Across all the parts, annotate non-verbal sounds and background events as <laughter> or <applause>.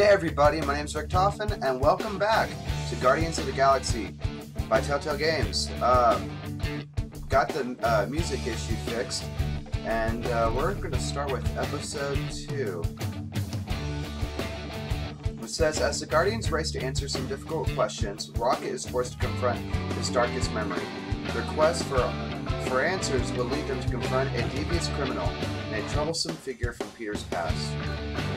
day, everybody. My name's Ricktophin, and welcome back to Guardians of the Galaxy by Telltale Games. Um, got the uh, music issue fixed, and uh, we're going to start with episode 2. It says, as the Guardians race to answer some difficult questions, Rocket is forced to confront his darkest memory. Their quest for, for answers will lead them to confront a devious criminal and a troublesome figure from Peter's past.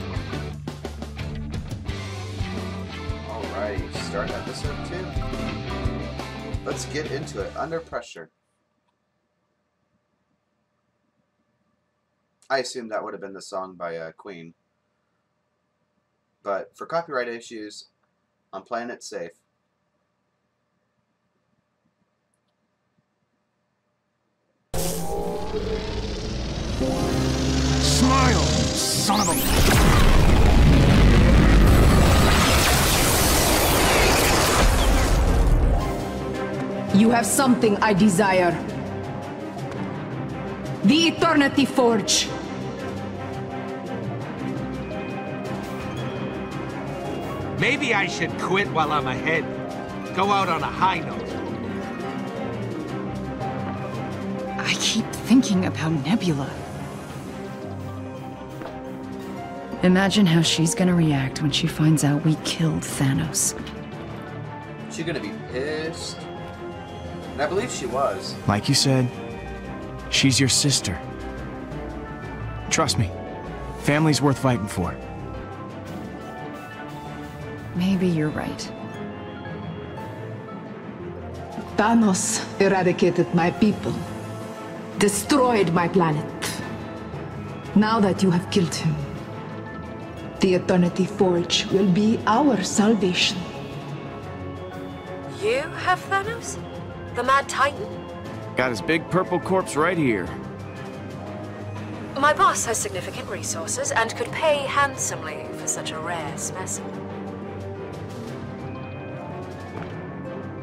Alrighty, start episode two. Let's get into it. Under pressure. I assume that would have been the song by uh, Queen. But for copyright issues, I'm playing it safe. Smile, son of a... You have something I desire. The Eternity Forge. Maybe I should quit while I'm ahead. Go out on a high note. I keep thinking about Nebula. Imagine how she's gonna react when she finds out we killed Thanos. She's gonna be pissed? And I believe she was. Like you said, she's your sister. Trust me, family's worth fighting for. Maybe you're right. Thanos eradicated my people, destroyed my planet. Now that you have killed him, the Eternity Forge will be our salvation. You have Thanos? The Mad Titan? Got his big purple corpse right here. My boss has significant resources and could pay handsomely for such a rare specimen.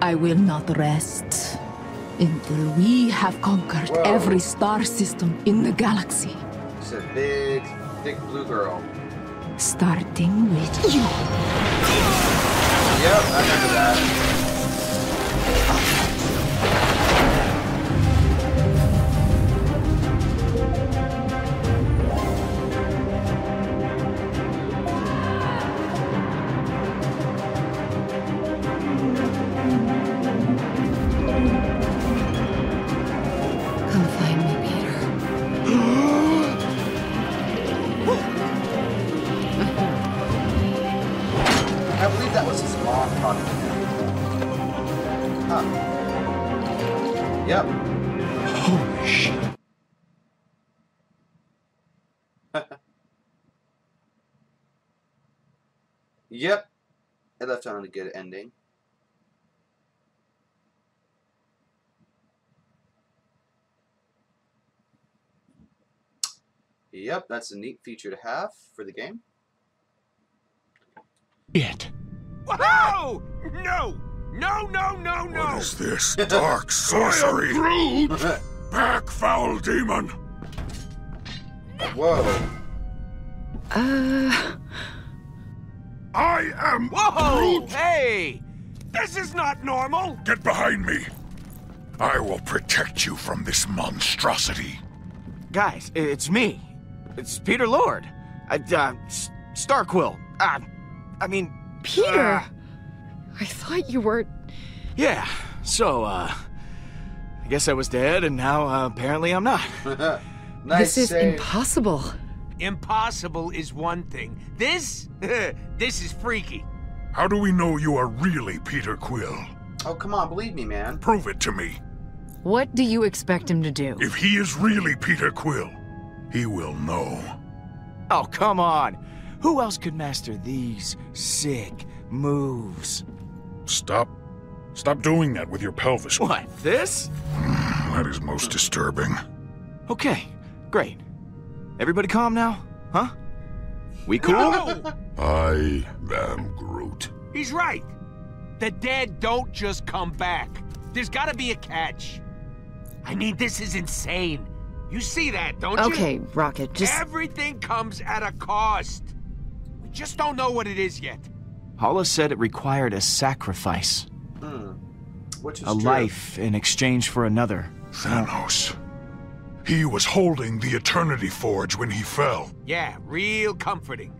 I will not rest until we have conquered Whoa. every star system in the galaxy, She's a big, thick blue girl. starting with you. Yep, I remember that. Yep. It left on a good ending. Yep, that's a neat feature to have for the game. It. Whoa! No! No, no, no, no! What is this dark <laughs> sorcery? Groot! <laughs> Back, foul demon! Whoa. Uh, I am Whoa! Groot! Hey! This is not normal! Get behind me! I will protect you from this monstrosity. Guys, it's me. It's Peter Lord. I, uh, S- Starquill. Uh, I mean, Peter! uh, I thought you were. yeah, so, uh, I guess I was dead, and now uh, apparently I'm not. <laughs> nice this is save. impossible. Impossible is one thing. This? <laughs> this is freaky. How do we know you are really Peter Quill? Oh, come on, believe me, man. Prove it to me. What do you expect him to do? If he is really Peter Quill, he will know. Oh, come on. Who else could master these sick moves? Stop. Stop doing that with your pelvis. What, this? Hmm, that is most disturbing. Okay, great. Everybody calm now? Huh? We cool? No! I am Groot. He's right. The dead don't just come back. There's gotta be a catch. I mean, this is insane. You see that, don't you? Okay, Rocket, just. Everything comes at a cost. We We just don't know what it is yet. Hala said it required a sacrifice, hmm. Which is a true. life in exchange for another. Thanos. He was holding the Eternity Forge when he fell. Yeah, real comforting.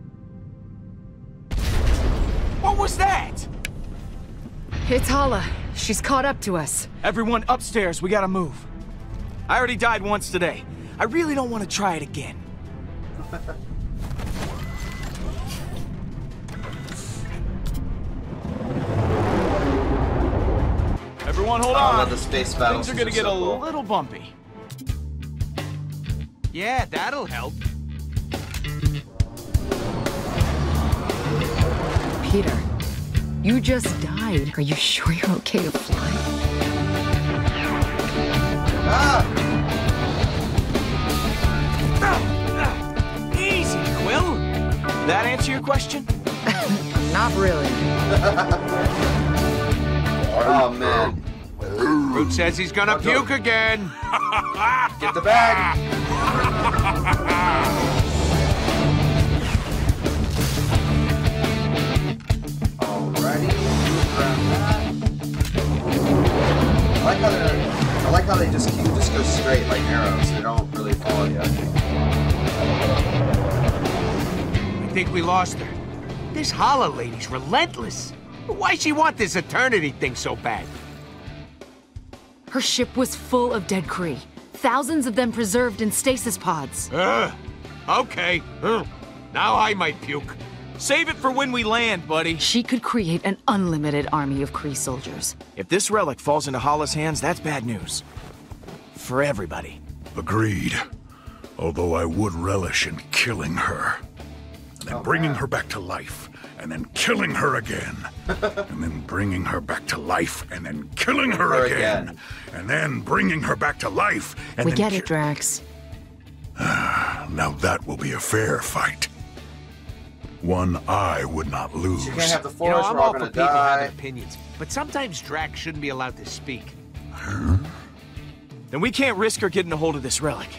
What was that? It's Hala. She's caught up to us. Everyone upstairs, we gotta move. I already died once today. I really don't want to try it again. <laughs> Everyone hold Oh, on. the space battles Things are gonna get so a cool. little bumpy. Yeah, that'll help. Peter, you just died. Are you sure you're okay to fly? Ah! Easy, Quill. That answer your question? <laughs> Not really. <laughs> Oh man. Groot says he's gonna Okay. puke again. <laughs> Get the bag! I like how they I like how they just keep just go straight like arrows. They don't really follow you. I think we lost her. This Hala lady's relentless. Why she want this eternity thing so bad? Her ship was full of dead Kree. Thousands of them preserved in stasis pods. Ugh. Okay. Ugh. Now I might puke. Save it for when we land, buddy. She could create an unlimited army of Kree soldiers. If this relic falls into Hala's hands, that's bad news. For everybody. Agreed. Although I would relish in killing her. And then oh, bringing her back to life. And then killing her again. <laughs> and then bringing her back to life. And then killing her, Her again. again. And then bringing her back to life. And we then get ki- it, Drax. <sighs> Now that will be a fair fight. One I would not lose. You can't have the You know, I'm all all for people die. having opinions, but sometimes Drax shouldn't be allowed to speak. Then we can't risk her getting a hold of this relic.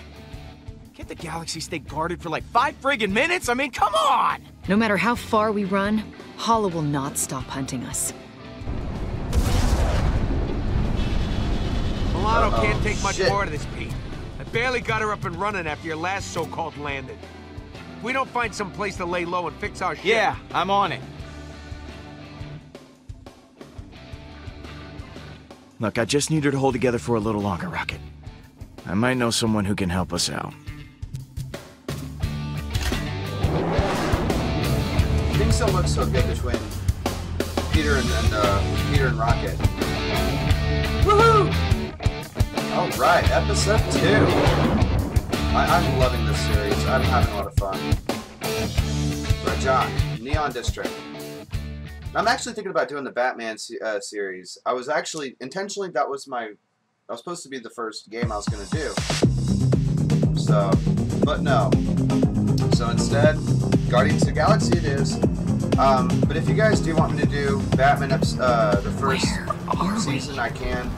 Can't the galaxy stay guarded for like five friggin' minutes? I mean, come on! No matter how far we run, Hala will not stop hunting us. Milano Uh-oh. can't take much Shit. more of this, Pete. I barely got her up and running after your last so-called landing. If we don't find some place to lay low and fix our shit... Yeah, I'm on it. Look, I just need her to hold together for a little longer, Rocket. I might know someone who can help us out. Things don't look so good between Peter and, and uh, Peter and Rocket. Woohoo! All right, episode two. I, I'm loving this series. I'm having a lot of fun. John, Neon District. I'm actually thinking about doing the Batman uh, series. I was actually intentionally that was my. That was supposed to be the first game I was gonna do. So, but no. So instead, Guardians of the Galaxy it is. Um, but if you guys do want me to do Batman, eps- uh, the first Where are we? season, I can.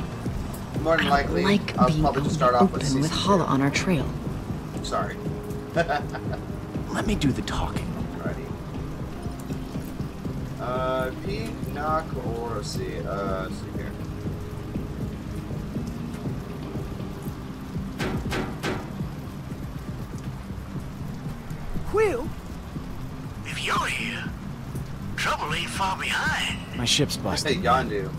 More than likely, like I'll probably out just start off with open season with Hala on our trail. Sorry. <laughs> Let me do the talking. Alrighty. Uh, P, knock, or let's see, uh, let's see here. Quill? If you're here, trouble ain't far behind. My ship's busted. Hey, busted, Yondu.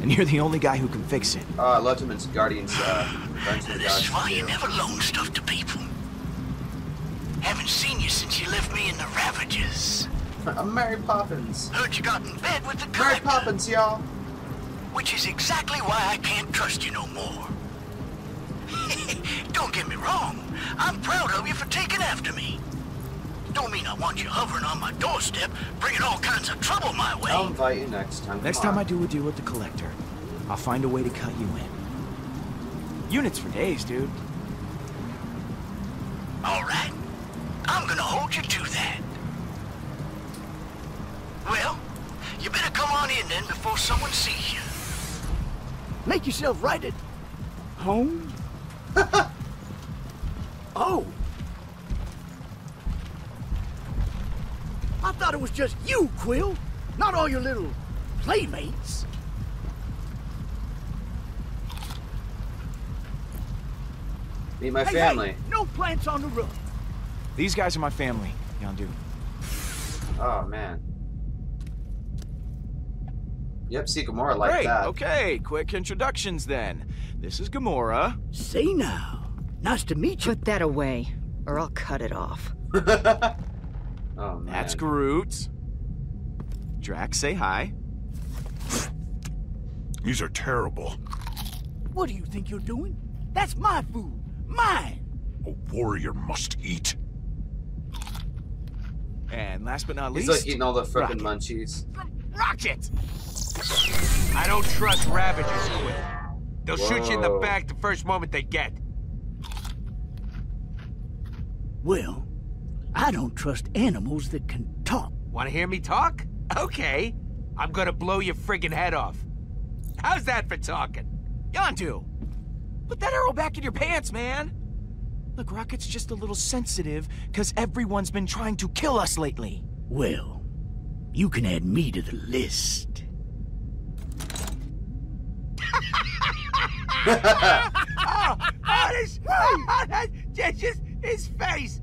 and you're the only guy who can fix it. Oh, I loved him in Guardians, uh, Guardians This is why you never loan stuff to people. Haven't seen you since you left me in the Ravagers. <laughs> I'm Mary Poppins. Heard you got in bed with the Mary Poppins, y'all. which is exactly why I can't trust you no more. <laughs> Don't get me wrong. I'm proud of you for taking after me. Don't mean I want you hovering on my doorstep, bringing all kinds of trouble my way. I'll invite you next time. Next Come time. I do a deal with the Collector, I'll find a way to cut you in. Units for days, dude. All right. I'm gonna hold you to that. Well, you better come on in then before someone sees you. Make yourself right at home. <laughs> oh. I thought it was just you, Quill, not all your little playmates. Meet my Hey, family. hey, no plants on the roof. These guys are my family, Yondu. Oh man. Yep, see Gamora like Great, that. okay, quick introductions then. This is Gamora. Say now. Nice to meet you. Put that away, or I'll cut it off. <laughs> Oh man. That's Groot. Drax, say hi. These are terrible. What do you think you're doing? That's my food. Mine. A warrior must eat. And last but not He's least, He's like eating all the frickin' Rocket. munchies. Rocket! I don't trust Ravagers, Quill. They'll shoot you in the back the first moment they get. Well, I don't trust animals that can talk. Want to hear me talk? Okay. I'm gonna blow your friggin' head off. How's that for talking? Yondu! Put that arrow back in your pants, man! Look, Rocket's just a little sensitive, because everyone's been trying to kill us lately. Well, you can add me to the list. <laughs> Oh, oh, this, oh, that, that's just his face.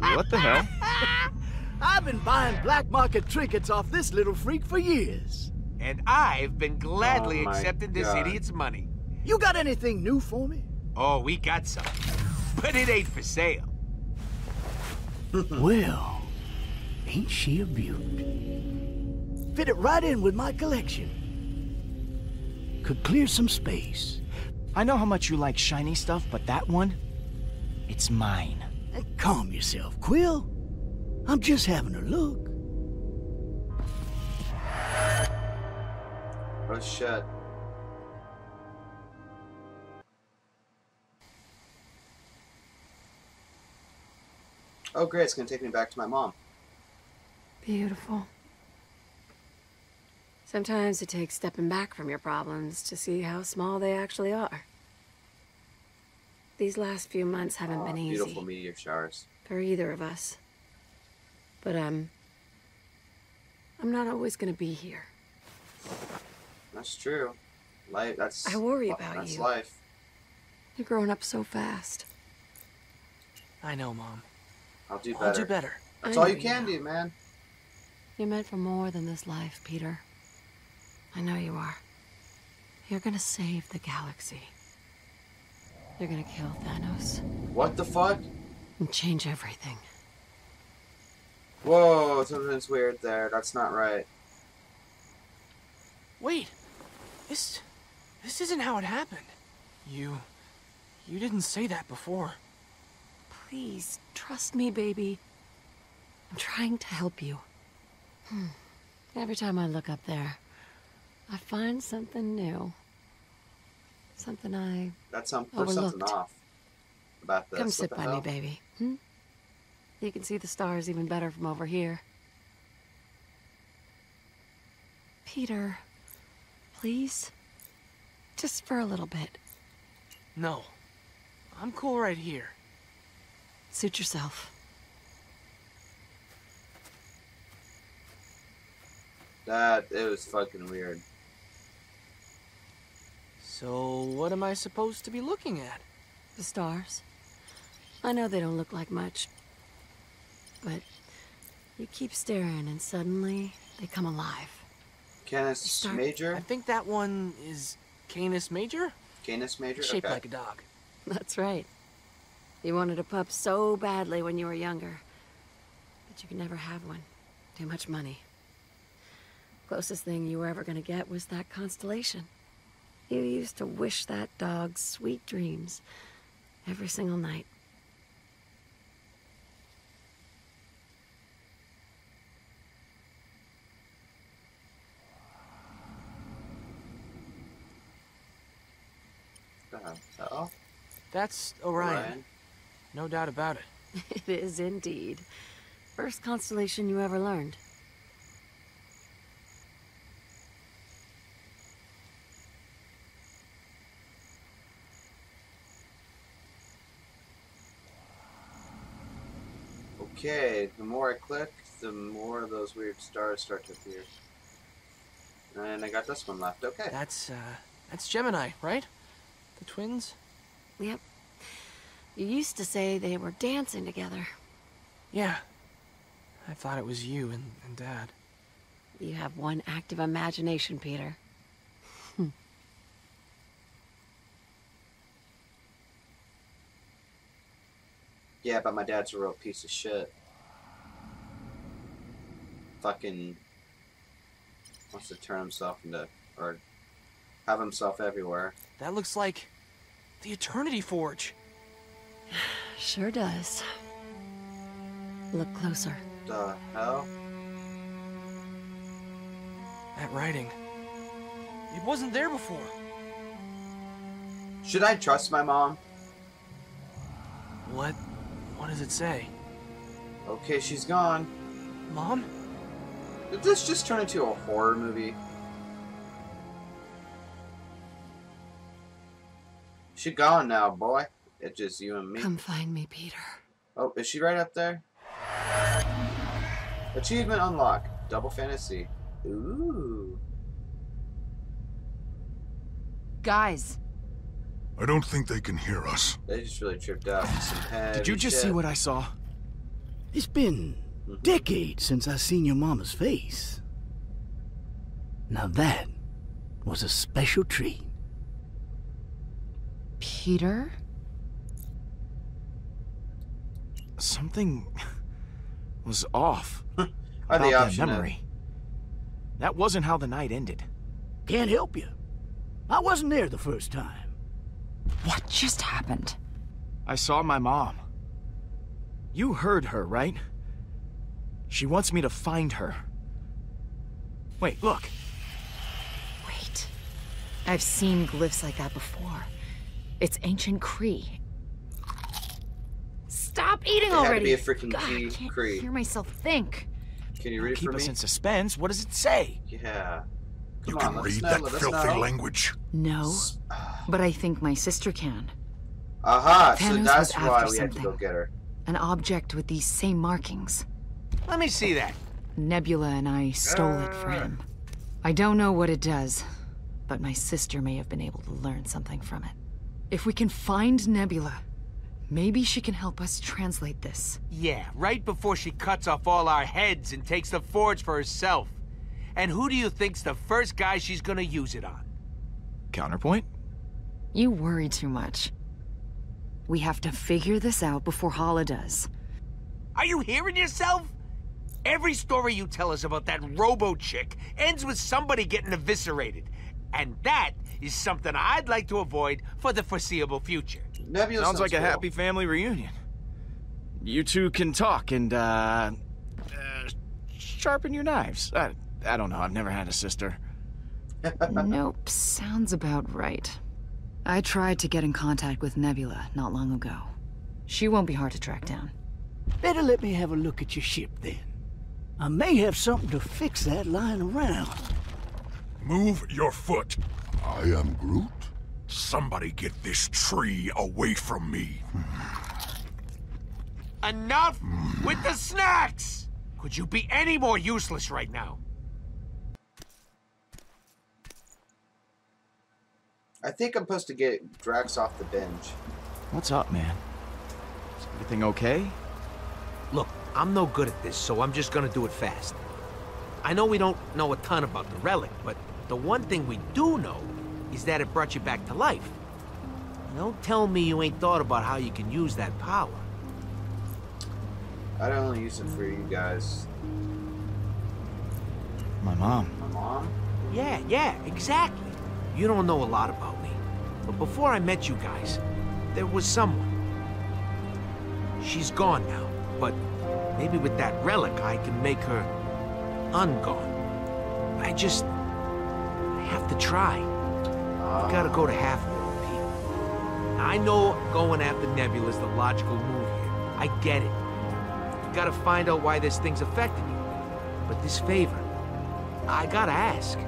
What the hell? <laughs> I've been buying black market trinkets off this little freak for years. And I've been gladly Oh my accepting this idiot's money. You got anything new for me? Oh, we got some. But it ain't for sale. <laughs> well, ain't she a beaut? Fit it right in with my collection. Could clear some space. I know how much you like shiny stuff, but that one, it's mine. And calm yourself, Quill. I'm just having a look. Oh shit. Oh great, it's gonna take me back to my mom. Beautiful. Sometimes it takes stepping back from your problems to see how small they actually are. These last few months haven't Aw, been easy Beautiful meteor showers. for either of us. But um I'm not always going to be here. That's true. Life. That's. I worry about that's you. life. You're growing up so fast. I know, Mom. I'll do better. I'll do better. That's all you can know. do, man. You're meant for more than this life, Peter. I know you are. You're gonna save the galaxy. You're gonna kill Thanos What the fuck? and change everything. Whoa, something's weird there. That's not right. Wait. This. This isn't how it happened. You. You didn't say that before. Please, trust me, baby. I'm trying to help you. Hmm. Every time I look up there, I find something new. Something I. That's some. There's something Overlooked. off about this. Come sit by hell? me, baby. Hmm? You can see the stars even better from over here. Peter, please? Just for a little bit. No. I'm cool right here. Suit yourself. That it was fucking weird. So, what am I supposed to be looking at? The stars. I know they don't look like much, but you keep staring and suddenly they come alive. Canis Start- Major? I think that one is Canis Major? Canis Major? Shaped okay. like a dog. That's right. You wanted a pup so badly when you were younger, but you could never have one. Too much money. Closest thing you were ever gonna get was that constellation. You used to wish that dog sweet dreams every single night. The hell? Is that all? That's Orion. Orion? No doubt about it. <laughs> It is indeed. First constellation you ever learned. Okay, the more I click, the more of those weird stars start to appear. And I got this one left. Okay. That's, uh, that's Gemini, right? The twins? Yep. You used to say they were dancing together. Yeah. I thought it was you and, and Dad. You have one active imagination, Peter. Yeah, but my dad's a real piece of shit. Fucking wants to turn himself into or have himself everywhere. That looks like the Eternity Forge. <sighs> Sure does. Look closer. The hell? That writing. It wasn't there before. Should I trust my mom? What? What does it say? Okay, she's gone. Mom? Did this just turn into a horror movie? She gone now, boy. It's just you and me. Come find me, Peter. Oh, is she right up there? Achievement unlocked. Double fantasy. Ooh. Guys, I don't think they can hear us. They just really tripped out. Some Did you just shit. see what I saw? It's been mm-hmm. decades since I seen your mama's face. Now that was a special treat. Peter? Something <laughs> was off <laughs> Are about the that memory. That wasn't how the night ended. Can't help you. I wasn't there the first time. What just happened? I saw my mom. You heard her, right? She wants me to find her. Wait, look. Wait. I've seen glyphs like that before. It's ancient Kree. Stop eating It had to already! be a freaking God, Cree- I can't Cree. hear myself think. Can you read it for Keep for us in suspense. What does it say? Yeah. You can on, let us read know, that let filthy know. language? No, but I think my sister can. Aha, so that's why after we have to go something. get her. An object with these same markings. Let me see that. Nebula and I stole it for him. I don't know what it does, but my sister may have been able to learn something from it. If we can find Nebula, maybe she can help us translate this. Yeah, right before she cuts off all our heads and takes the forge for herself. And who do you think's the first guy she's gonna use it on? Counterpoint? You worry too much. We have to figure this out before Hala does. Are you hearing yourself? Every story you tell us about that robo chick ends with somebody getting eviscerated. And that is something I'd like to avoid for the foreseeable future. Nebula Sounds like a happy family reunion. You two can talk and, uh, uh sharpen your knives. I, I don't know. I've never had a sister. nope, sounds about right. I tried to get in contact with Nebula not long ago. She won't be hard to track down. Better let me have a look at your ship then. I may have something to fix that lying around. Move your foot. I am Groot. Somebody get this tree away from me. Enough with the snacks! Could you be any more useless right now? I think I'm supposed to get Drax off the bench. What's up, man? Is everything okay? Look, I'm no good at this, so I'm just gonna do it fast. I know we don't know a ton about the relic, but the one thing we do know is that it brought you back to life. Don't tell me you ain't thought about how you can use that power. I'd only use it for you guys. My mom. My mom? Yeah, yeah, exactly. You don't know a lot about me. But before I met you guys, there was someone. She's gone now, but maybe with that relic I can make her ungone. I just I have to try. I ah. gotta go to Half-World, Pete. I know going after Nebula is the logical move here. I get it. Gotta find out why this thing's affecting you. But this favor, I gotta ask.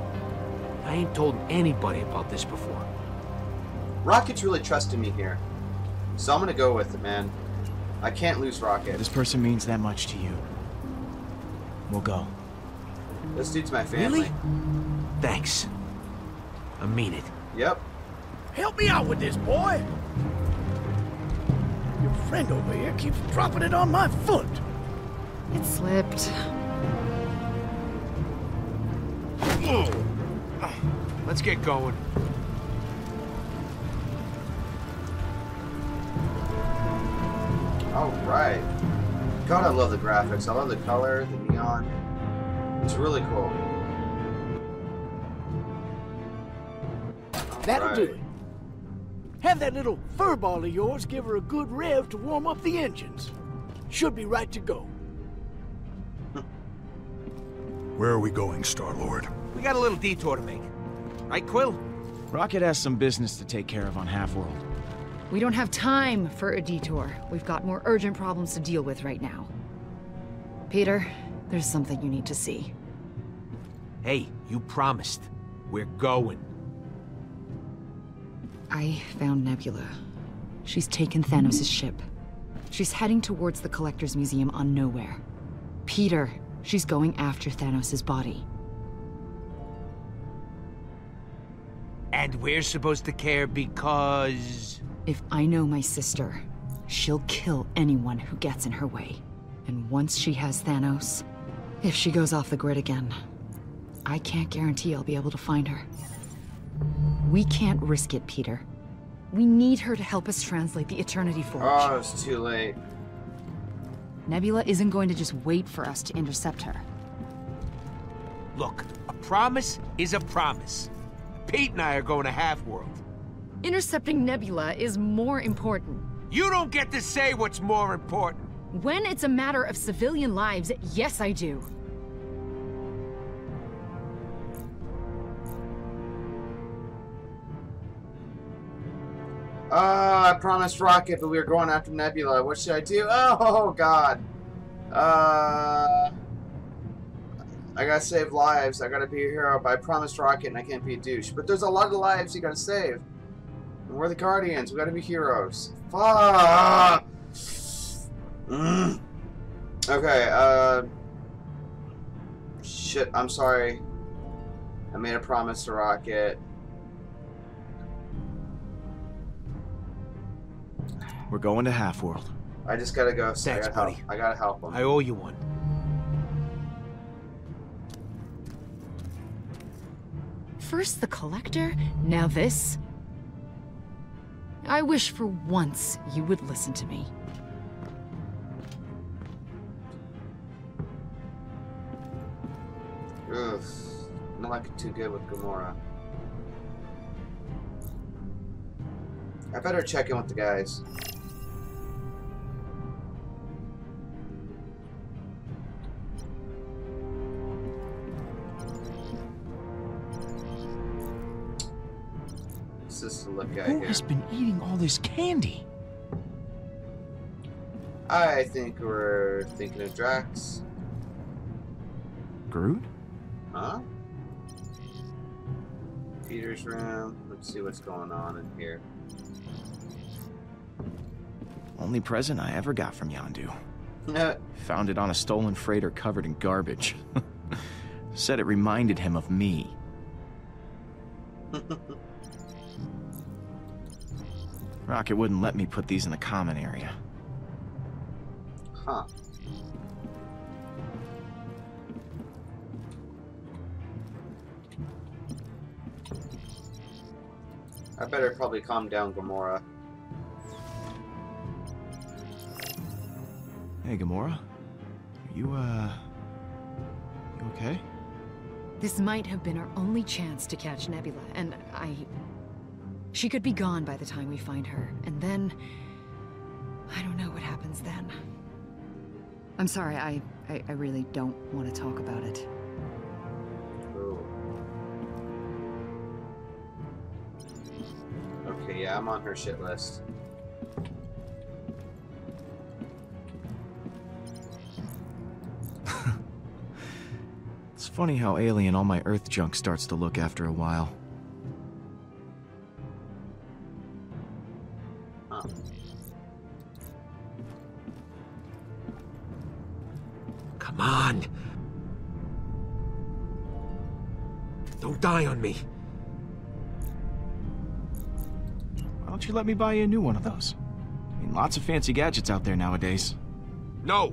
I ain't told anybody about this before. Rocket's really trusting me here. So I'm gonna go with it, man. I can't lose Rocket. This person means that much to you. We'll go. This dude's my family. Really? Thanks. I mean it. Yep. Help me out with this, boy. Your friend over here keeps dropping it on my foot. It slipped. Let's get going. All right. God, I love the graphics. I love the color, the neon. It's really cool. That'll do it. Have that little furball of yours give her a good rev to warm up the engines. Should be right to go. Where are we going, Star-Lord? We got a little detour to make. Right, Quill? Rocket has some business to take care of on Half-World. We don't have time for a detour. We've got more urgent problems to deal with right now. Peter, there's something you need to see. Hey, you promised. We're going. I found Nebula. She's taken Thanos' ship. She's heading towards the Collector's Museum on Nowhere. Peter, she's going after Thanos' body. And we're supposed to care because... If I know my sister, she'll kill anyone who gets in her way. And once she has Thanos, if she goes off the grid again, I can't guarantee I'll be able to find her. We can't risk it, Peter. We need her to help us translate the Eternity Forge. Oh, it's too late. Nebula isn't going to just wait for us to intercept her. Look, a promise is a promise. Pete and I are going to Half-World. Intercepting Nebula is more important. You don't get to say what's more important. When it's a matter of civilian lives, yes, I do. Uh, I promised Rocket, but we were going after Nebula. What should I do? Oh, God. Uh, I gotta save lives. I gotta be a hero, but I promised Rocket and I can't be a douche. But there's a lot of lives you gotta save. And we're the Guardians. We gotta be heroes. Fuck! Mm. Okay, uh... Shit, I'm sorry. I made a promise to Rocket. We're going to Half-World. I just gotta go. So Thanks, I gotta buddy. Help. I gotta help him. I owe you one. First the Collector, now this. I wish for once you would listen to me. Ugh, not looking too good with Gamora. I better check in with the guys. This to look at Who here? has been eating all this candy? I think we're thinking of Drax. Groot? Huh? Peter's room. Let's see what's going on in here. Only present I ever got from Yondu. <laughs> Found it on a stolen freighter covered in garbage. <laughs> Said it reminded him of me. <laughs> Rocket wouldn't let me put these in the common area. huh. I better probably calm down, Gamora. Hey, Gamora. Are you, uh... You okay? This might have been our only chance to catch Nebula, and I... She could be gone by the time we find her, and then... I don't know what happens then. I'm sorry, I, I, I really don't want to talk about it. Ooh. Okay, yeah, I'm on her shit list. <laughs> It's funny how alien all my Earth junk starts to look after a while. On me. Why don't you let me buy you a new one of those? I mean, lots of fancy gadgets out there nowadays. No.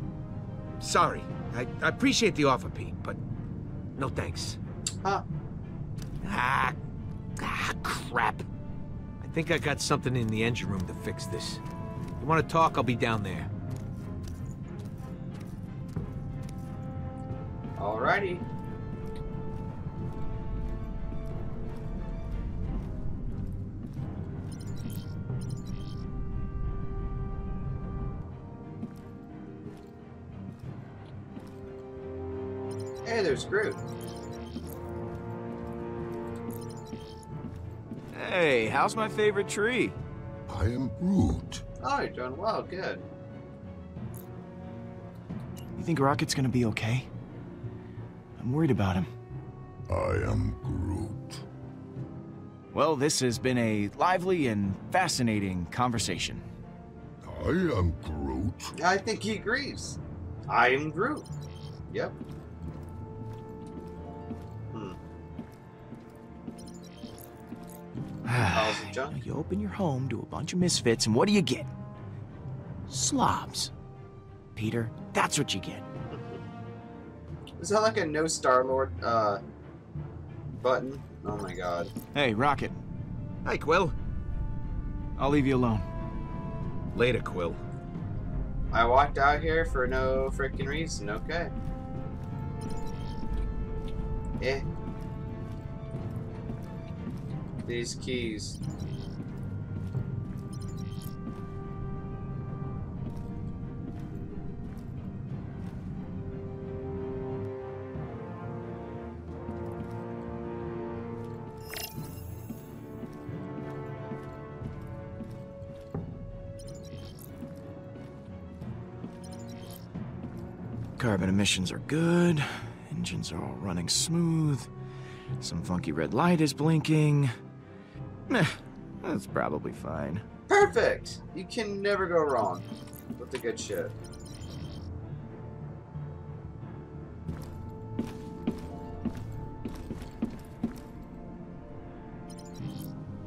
Sorry. I, I appreciate the offer, Pete, but no thanks. Huh. Ah, ah, crap. I think I got something in the engine room to fix this. You want to talk? I'll be down there. Alrighty. Hey, there's Groot. Hey, how's my favorite tree? I am Groot. Oh, you're doing well. Good. You think Rocket's gonna be okay? I'm worried about him. I am Groot. Well, this has been a lively and fascinating conversation. I am Groot. I think he agrees. I am Groot. Yep. Piles of. You open your home to a bunch of misfits, and what do you get? Slobs. Peter, that's what you get. Is that like a no Star Lord uh button? Oh my god. Hey, Rocket, Hi, Quill. I'll leave you alone. Later, Quill. I walked out here for no freaking reason, okay. Eh. These keys. Carbon emissions are good. Engines are all running smooth. Some funky red light is blinking. Meh, that's probably fine. Perfect! You can never go wrong with the good shit.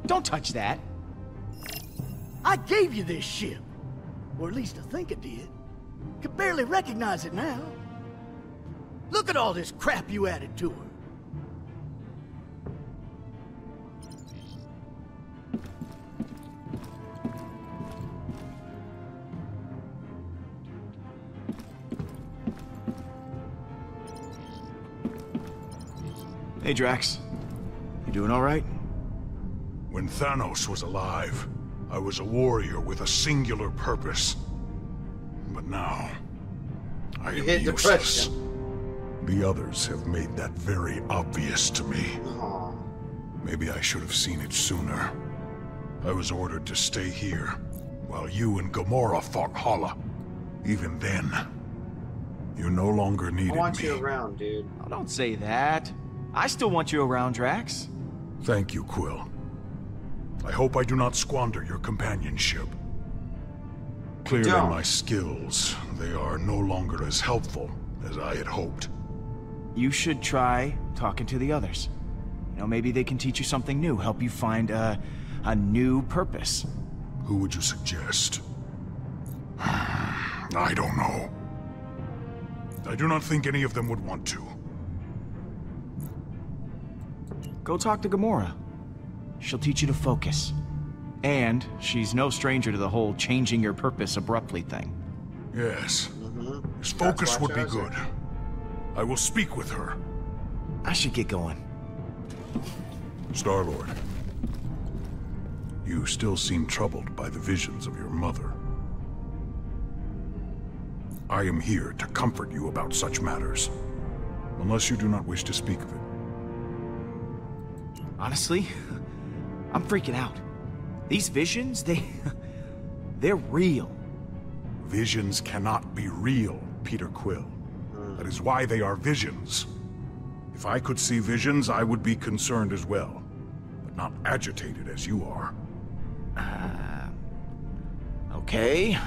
Don't touch that. I gave you this ship. Or at least I think I did. Could barely recognize it now. Look at all this crap you added to her. Hey, Drax. You doing all right? When Thanos was alive, I was a warrior with a singular purpose. But now, I You am hit useless. depression. The others have made that very obvious to me. Aw. Maybe I should have seen it sooner. I was ordered to stay here, while you and Gamora fought Hala. Even then, you no longer needed I needed want me. you around, dude. Oh, don't say that. I still want you around, Drax. Thank you, Quill. I hope I do not squander your companionship. Clearly my skills, they are no longer as helpful as I had hoped. You should try talking to the others. You know, maybe they can teach you something new, help you find a, a new purpose. Who would you suggest? <sighs> I don't know. I do not think any of them would want to. Go talk to Gamora. She'll teach you to focus. And she's no stranger to the whole changing your purpose abruptly thing. Yes, Mm-hmm. his focus would be good. I will speak with her. I should get going. Star-Lord, you still seem troubled by the visions of your mother. I am here to comfort you about such matters, unless you do not wish to speak of it. Honestly, I'm freaking out. These visions, they. <laughs> they're real. Visions cannot be real, Peter Quill. That is why they are visions. If I could see visions, I would be concerned as well, but not agitated as you are. Uh, okay,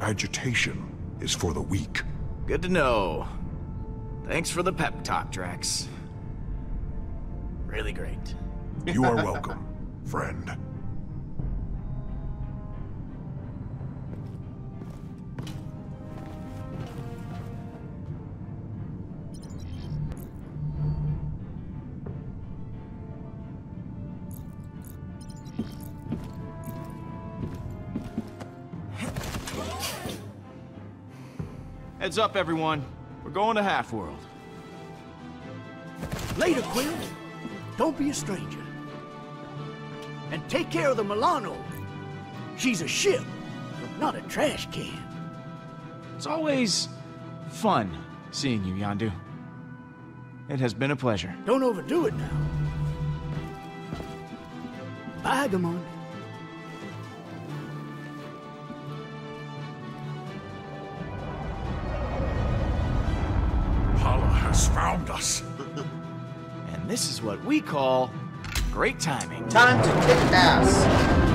Agitation is for the weak. good to know. Thanks for the pep talk, Drax. Really great. You are <laughs> welcome, friend. Heads up, everyone. We're going to Half-World. Later, Quill. Don't be a stranger. And take care of the Milano. She's a ship, not a trash can. It's always fun seeing you, Yondu. It has been a pleasure. Don't overdo it now. Bye, Gamon. What we call great timing. Time to kick ass.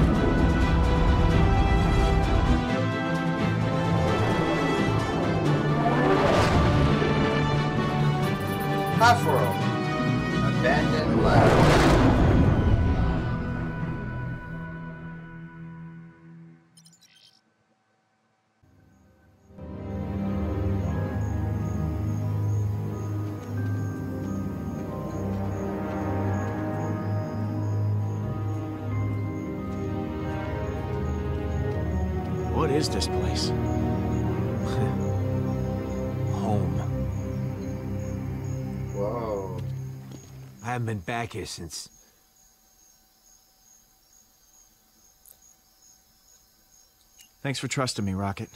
Back here since... Thanks for trusting me, Rocket.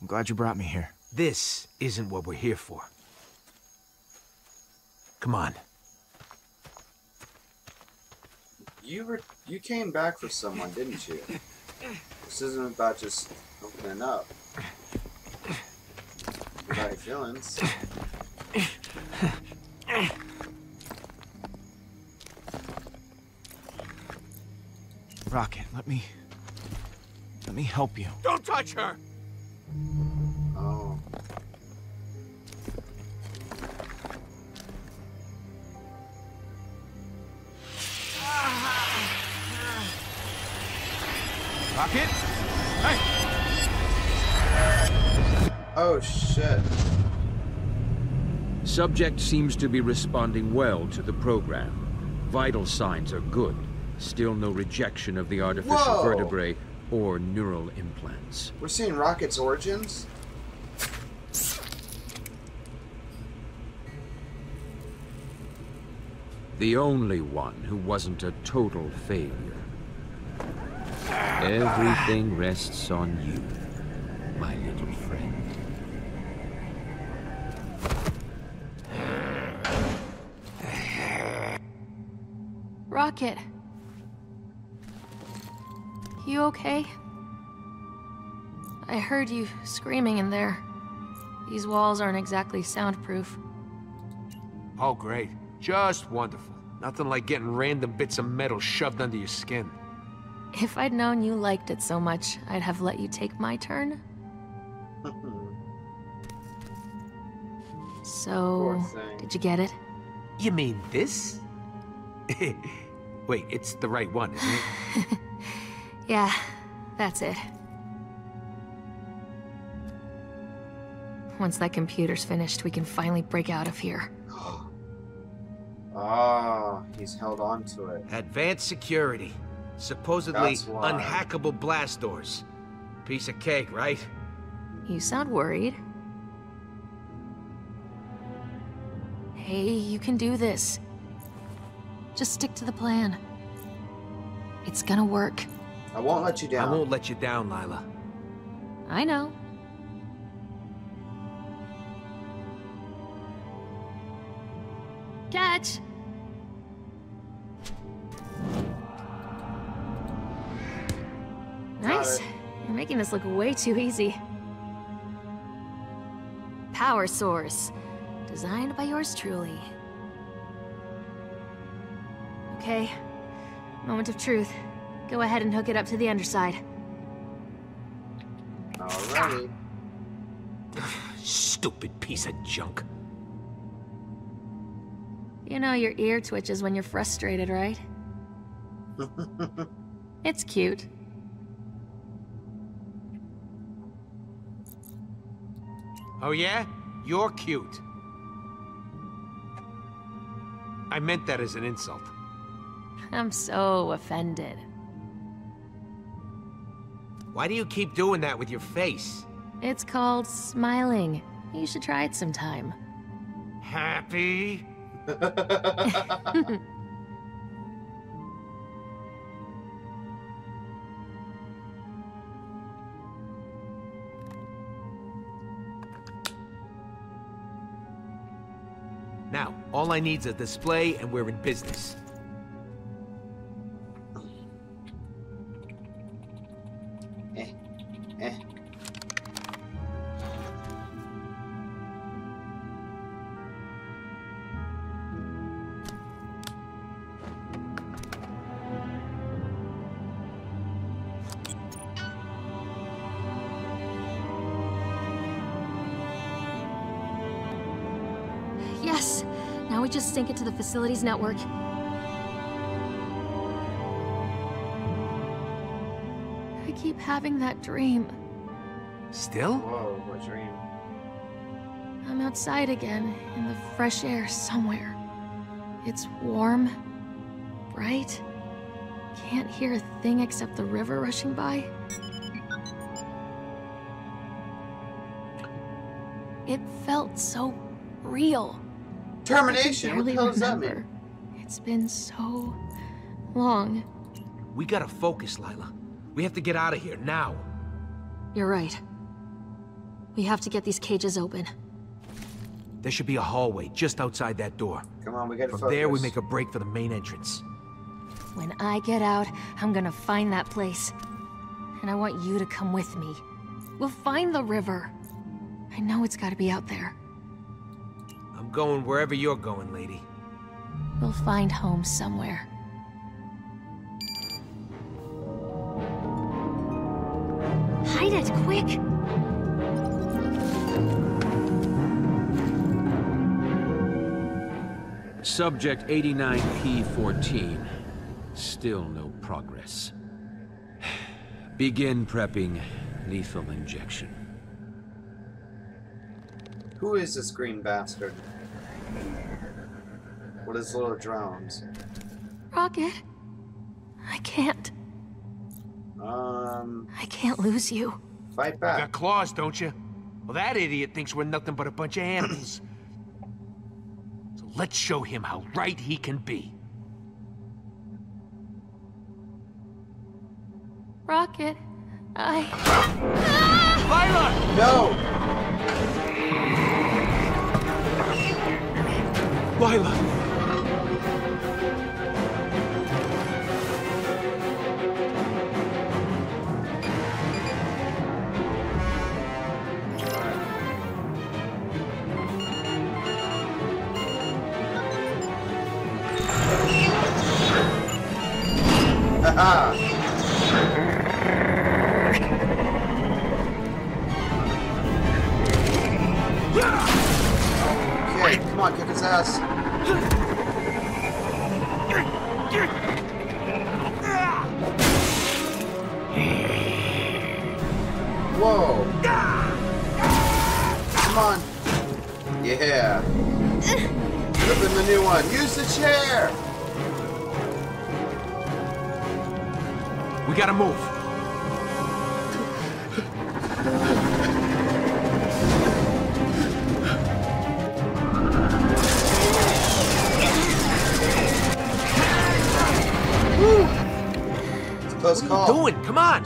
I'm glad you brought me here. This isn't what we're here for. Come on. You were you came back for someone, didn't you? This isn't about just opening up. Without your feelings. Rocket, let me... Let me help you. Don't touch her! Oh. Rocket? Hey! Oh shit. Subject seems to be responding well to the program. Vital signs are good. Still no rejection of the artificial Whoa. vertebrae or neural implants. We're seeing Rocket's origins? The only one who wasn't a total failure. Everything rests on you, my little friend. Rocket. You okay? I heard you screaming in there. These walls aren't exactly soundproof. Oh, great. Just wonderful. Nothing like getting random bits of metal shoved under your skin. If I'd known you liked it so much, I'd have let you take my turn. <laughs> So, did you get it? You mean this? <laughs> Wait, it's the right one, isn't it? <laughs> Yeah, that's it. Once that computer's finished, we can finally break out of here. <gasps> Ah, he's held on to it. Advanced security. Supposedly unhackable blast doors. Piece of cake, right? You sound worried. Hey, you can do this. Just stick to the plan. It's gonna work. I won't let you down. I won't let you down, Lila. I know. Catch! Nice. You're making this look way too easy. Power source. Designed by yours truly. Okay. Moment of truth. Go ahead and hook it up to the underside. Alrighty. <sighs> Stupid piece of junk. You know your ear twitches when you're frustrated, right? <laughs> it's cute. Oh yeah? You're cute. I meant that as an insult. I'm so offended. Why do you keep doing that with your face? It's called smiling. You should try it sometime. Happy? <laughs> Now, all I need's is a display and we're in business. The facilities network. I keep having that dream. Still? Whoa, what dream? I'm outside again, in the fresh air somewhere. It's warm, bright. Can't hear a thing except the river rushing by. It felt so real. Termination? I What the hell does that remember. mean? It's been so long. We gotta focus, Lila. We have to get out of here now. You're right. We have to get these cages open. There should be a hallway just outside that door. Come on, we gotta From focus. there, we make a break for the main entrance. When I get out, I'm gonna find that place. And I want you to come with me. We'll find the river. I know it's gotta be out there. I'm going wherever you're going, lady. We'll find home somewhere. Hide it, quick! Subject 89P14. Still no progress. <sighs> Begin prepping lethal injection. Who is this green bastard? What is little drones? Rocket. I can't. Um, I can't lose you. fight You back. got claws, don't you? Well, that idiot thinks we're nothing but a bunch of animals. <clears throat> so let's show him how right he can be. Rocket. I. Lila! No! Lila!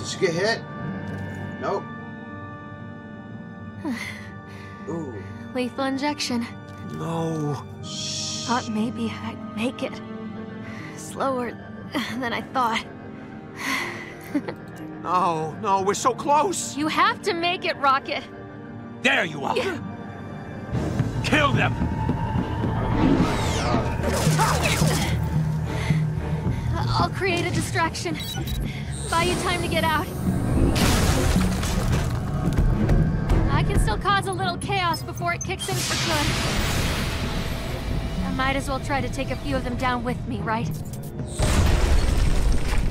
Did you get hit? Nope. <sighs> Ooh. Lethal injection. No. Thought maybe I'd make it. Slower <sighs> than I thought. <sighs> No, no, we're so close. You have to make it, Rocket. There you are. Kill them. I'll create a distraction. Buy you time to get out. I can still cause a little chaos before it kicks in for good. I might as well try to take a few of them down with me, right?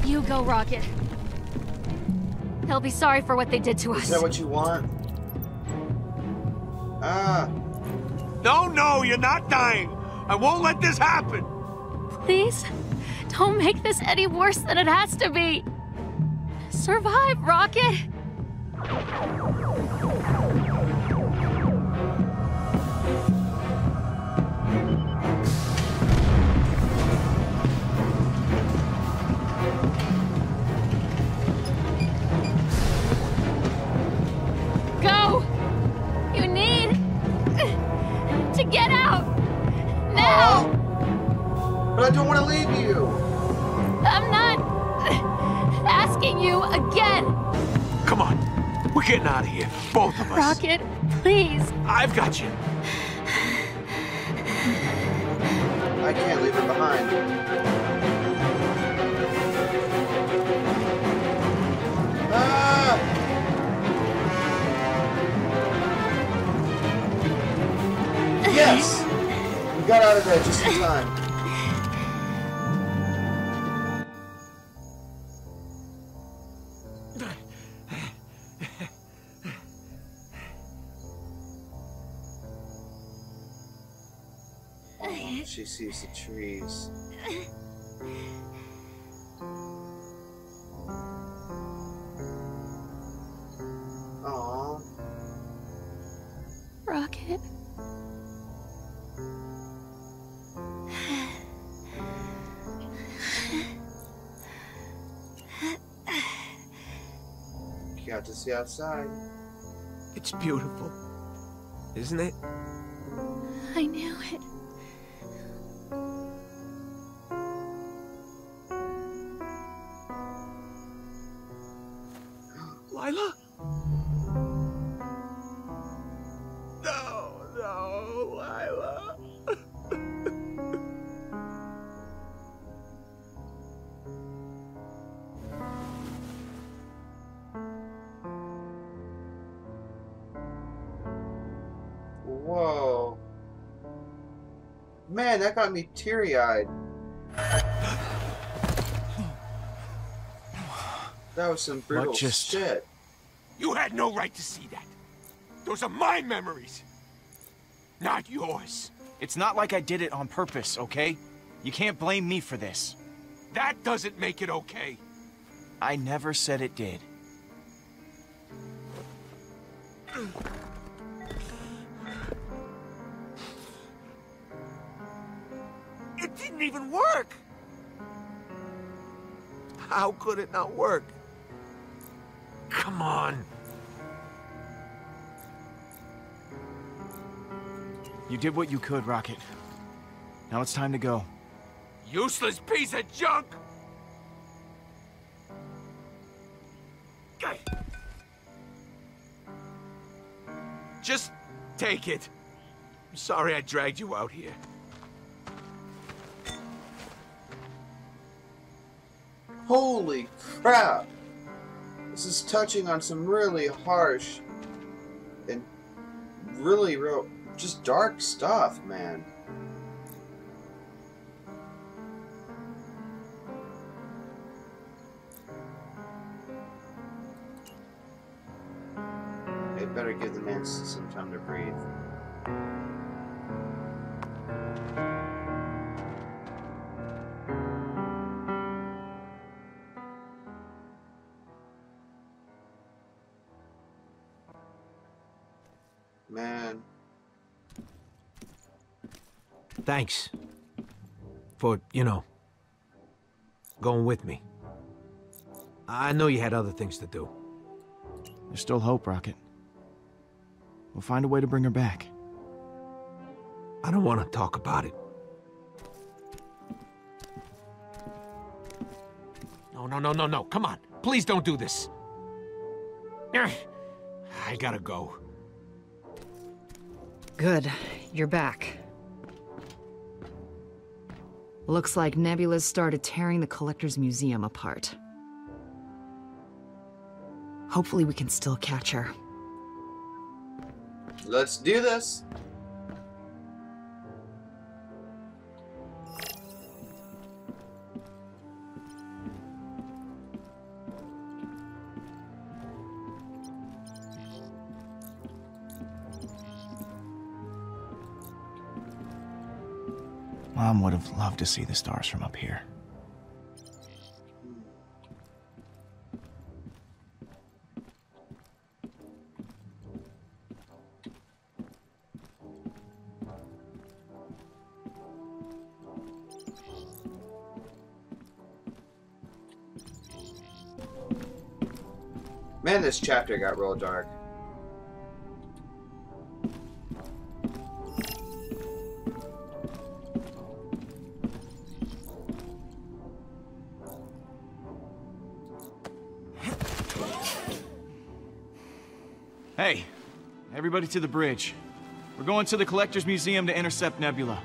You go, Rocket. They'll be sorry for what they did to us. Is that what you want? Ah. No, no, you're not dying. I won't let this happen. Please, don't make this any worse than it has to be. Survive, Rocket. Rocket, please. I've got you. I can't leave her behind. Ah! Yes! We got out of there just in time. She sees the trees. Aww. Rocket. You got to see outside. It's beautiful. Isn't it? That got me teary eyed. That was some brutal just- shit. You had no right to see that. Those are my memories, not yours. It's not like I did it on purpose, okay? You can't blame me for this. That doesn't make it okay. I never said it did. Could it not work? Come on. You did what you could, Rocket. Now it's time to go. Useless piece of junk! Just take it. I'm sorry I dragged you out here. Holy crap! This is touching on some really harsh and really real, just dark stuff, man. Thanks. For, you know, going with me. I know you had other things to do. There's still hope, Rocket. We'll find a way to bring her back. I don't want to talk about it. No, no, no, no, no. Come on. Please don't do this. <sighs> I gotta go. Good. You're back. Looks like Nebula's started tearing the Collector's Museum apart. Hopefully we can still catch her. let's do this. Mom would have loved to see the stars from up here. Man, this chapter got real dark. Everybody to the bridge. We're going to the Collector's Museum to intercept Nebula.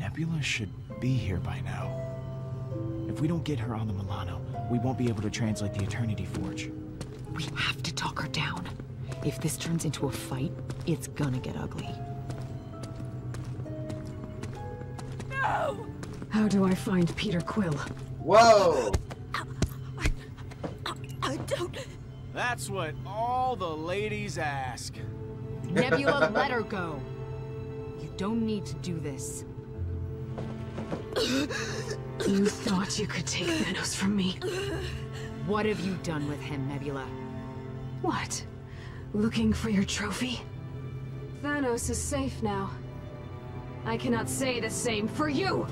Nebula should be here by now. If we don't get her on the Milano, we won't be able to translate the Eternity Forge. We have to talk her down. If this turns into a fight, it's gonna get ugly. No! How do I find Peter Quill? Whoa! I don't... That's what all the ladies ask. Nebula, <laughs> let her go. You don't need to do this. You thought you could take Thanos from me. What have you done with him, Nebula? What? Looking for your trophy? Thanos is safe now. I cannot say the same for you!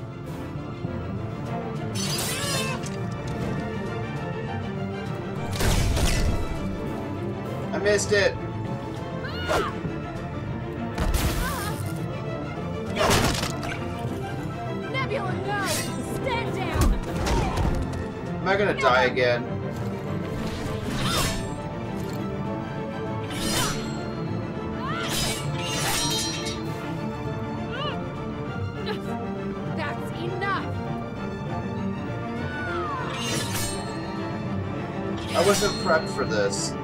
I missed it. Nebula, no! Stand down! Am I gonna die again? Wasn't prepped for this.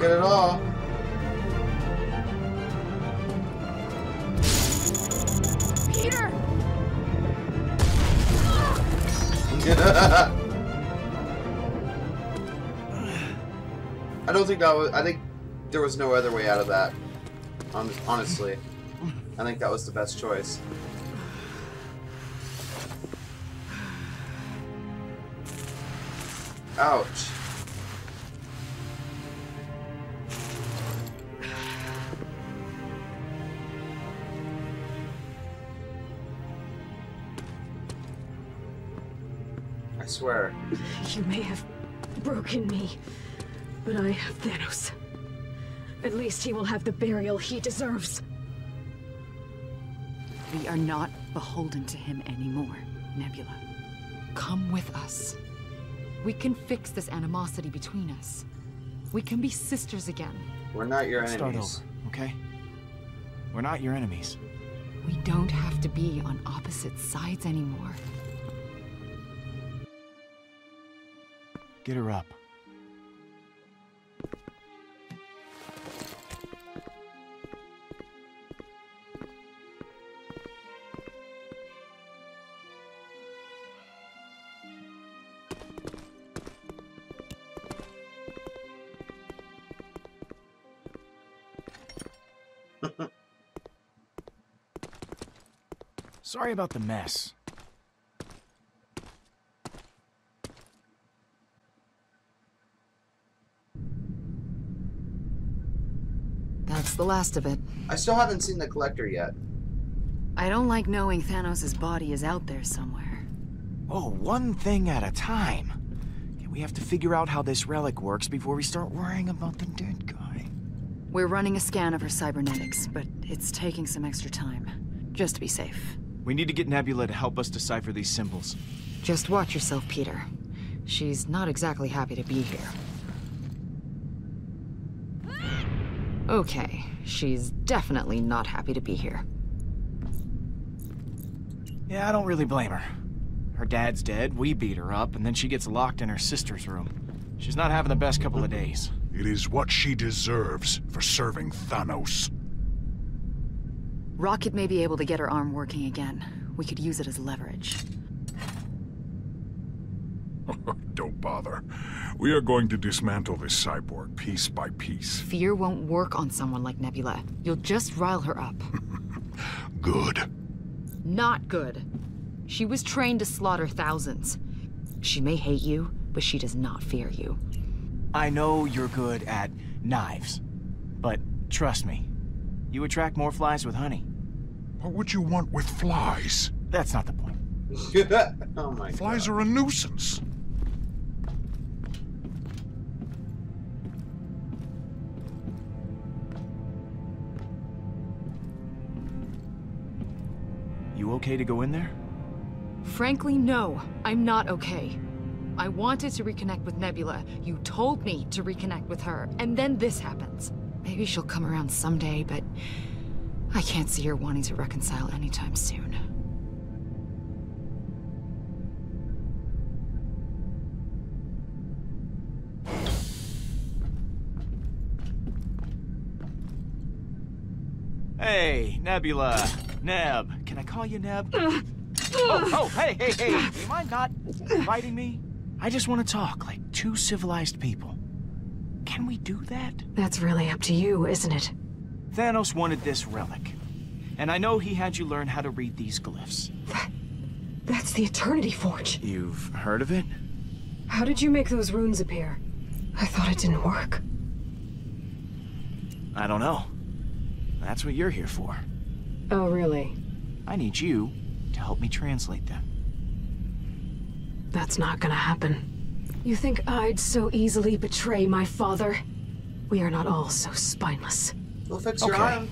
Good. At all. Peter! <laughs> I don't think that was. I think there was no other way out of that. Honestly, I think that was the best choice. Ouch. You may have broken me, but I have Thanos. At least he will have the burial he deserves. We are not beholden to him anymore, Nebula. Come with us. We can fix this animosity between us. We can be sisters again. We're not your Let's enemies. Start over, okay? We're not your enemies. We don't have to be on opposite sides anymore. Get her up. Sorry about the mess. That's the last of it. I still haven't seen the collector yet. I don't like knowing Thanos' body is out there somewhere. Oh, one thing at a time. Okay, we have to figure out how this relic works before we start worrying about the dead guy. We're running a scan of her cybernetics, but it's taking some extra time. Just to be safe. We need to get Nebula to help us decipher these symbols. Just watch yourself, Peter. She's not exactly happy to be here. Okay, she's definitely not happy to be here. Yeah, I don't really blame her. Her dad's dead, we beat her up, and then she gets locked in her sister's room. She's not having the best couple of days. It is what she deserves for serving Thanos. Rocket may be able to get her arm working again. We could use it as leverage. <laughs> Don't bother. We are going to dismantle this cyborg piece by piece. Fear won't work on someone like Nebula. You'll just rile her up. <laughs> Good. Not good. She was trained to slaughter thousands. She may hate you, but she does not fear you. I know you're good at knives, but trust me, you attract more flies with honey. What would you want with flies? That's not the point. <laughs> oh my Flies god. are a nuisance. You okay to go in there? Frankly, no. I'm not okay. I wanted to reconnect with Nebula. You told me to reconnect with her, and then this happens. Maybe she'll come around someday, but I can't see her wanting to reconcile anytime soon. Hey, Nebula. Neb. Can I call you Neb? <sighs> oh, oh, hey, hey, hey. Do you mind not inviting me? I just want to talk like two civilized people. Can we do that? That's really up to you, isn't it? Thanos wanted this relic. And I know he had you learn how to read these glyphs. That, that's the Eternity Forge. You've heard of it? How did you make those runes appear? I thought it didn't work. I don't know. That's what you're here for. Oh, really? I need you to help me translate them. That's not gonna happen. You think I'd so easily betray my father? We are not all so spineless. We'll fix your Okay. arm.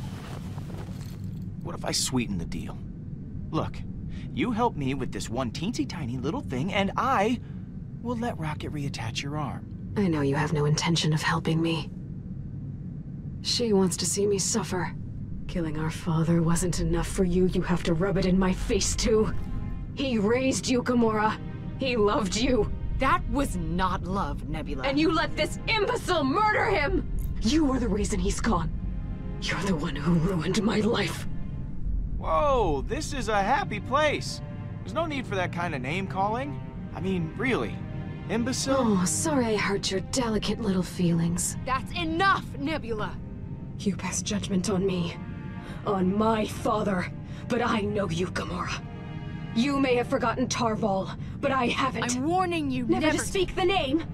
What if I sweeten the deal? Look, you help me with this one teensy tiny little thing, and I will let Rocket reattach your arm. I know you have no intention of helping me. She wants to see me suffer. Killing our father wasn't enough for you. You have to rub it in my face, too. He raised you, Gamora. He loved you. That was not love, Nebula. And you let this imbecile murder him! You are the reason he's gone. You're the one who ruined my life. Whoa, this is a happy place. There's no need for that kind of name calling. I mean, really. Imbecile? Oh, sorry I hurt your delicate little feelings. That's enough, Nebula! You pass judgment on me. On my father. But I know you, Gamora. You may have forgotten Tarval, but I haven't. I'm warning you never, never to speak the name.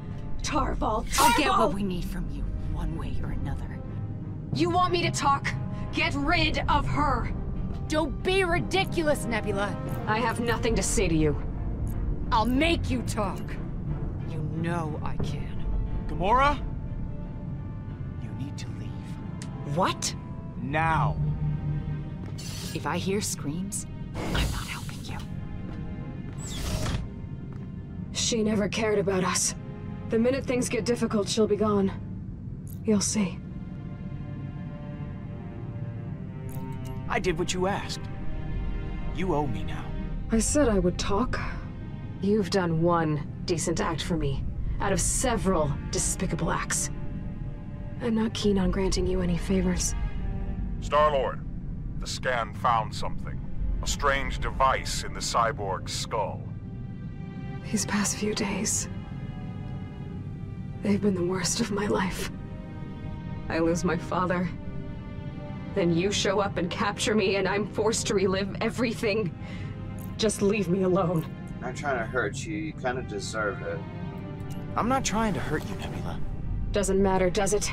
Tarval, Tarval! I'll get what we need from you, one way or another. You want me to talk? Get rid of her! Don't be ridiculous, Nebula! I have nothing to say to you. I'll make you talk. You know I can. Gamora? You need to leave. What? Now. If I hear screams, I'm not helping you. She never cared about us. The minute things get difficult, she'll be gone. You'll see. I did what you asked. You owe me now. I said I would talk. You've done one decent act for me, out of several despicable acts. I'm not keen on granting you any favors. Star-Lord, the scan found something. A strange device in the cyborg's skull. These past few days, they've been the worst of my life. I lose my father. Then you show up and capture me, and I'm forced to relive everything. Just leave me alone. I'm not trying to hurt you. You kind of deserve it. I'm not trying to hurt you, Nebula. Doesn't matter, does it?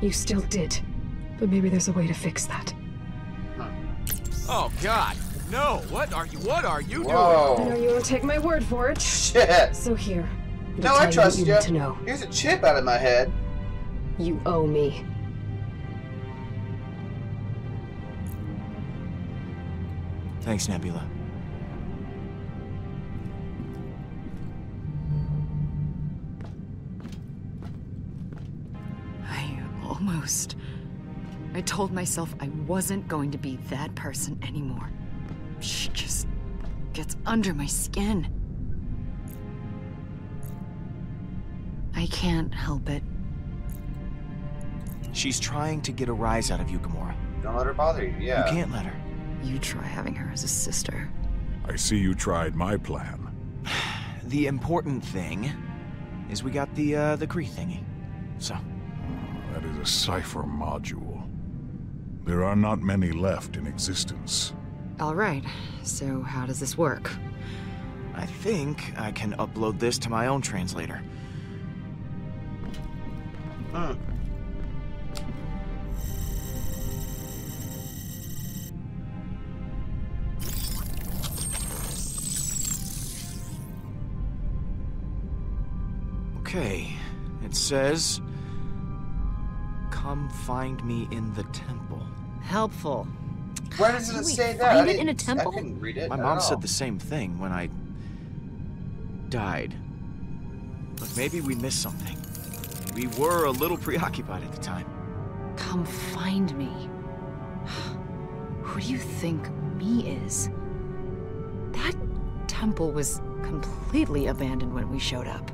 You still did. But maybe there's a way to fix that. Oh, God. No, what are you, what are you Whoa. I know you won't take my word for it. Shit. So here. I'm No, I trust you. you. what you need to know. Here's a chip out of my head. You owe me. Thanks, Nebula. I almost. I told myself I wasn't going to be that person anymore. She just gets under my skin. I can't help it. She's trying to get a rise out of you, Gamora. Don't let her bother you. Yeah. You can't let her. You try having her as a sister. I see you tried my plan. <sighs> The important thing is we got the, uh, the Kree thingy. So, That is a cipher module. There are not many left in existence. All right, so how does this work? I think I can upload this to my own translator. Hmm. Okay, it says, "Come find me in the temple." Helpful. Where does it say that? I find it in a temple? I couldn't read it. My mom said the same thing when I died. But maybe we missed something. We were a little preoccupied at the time. Come find me. Who do you think me is? That temple was completely abandoned when we showed up.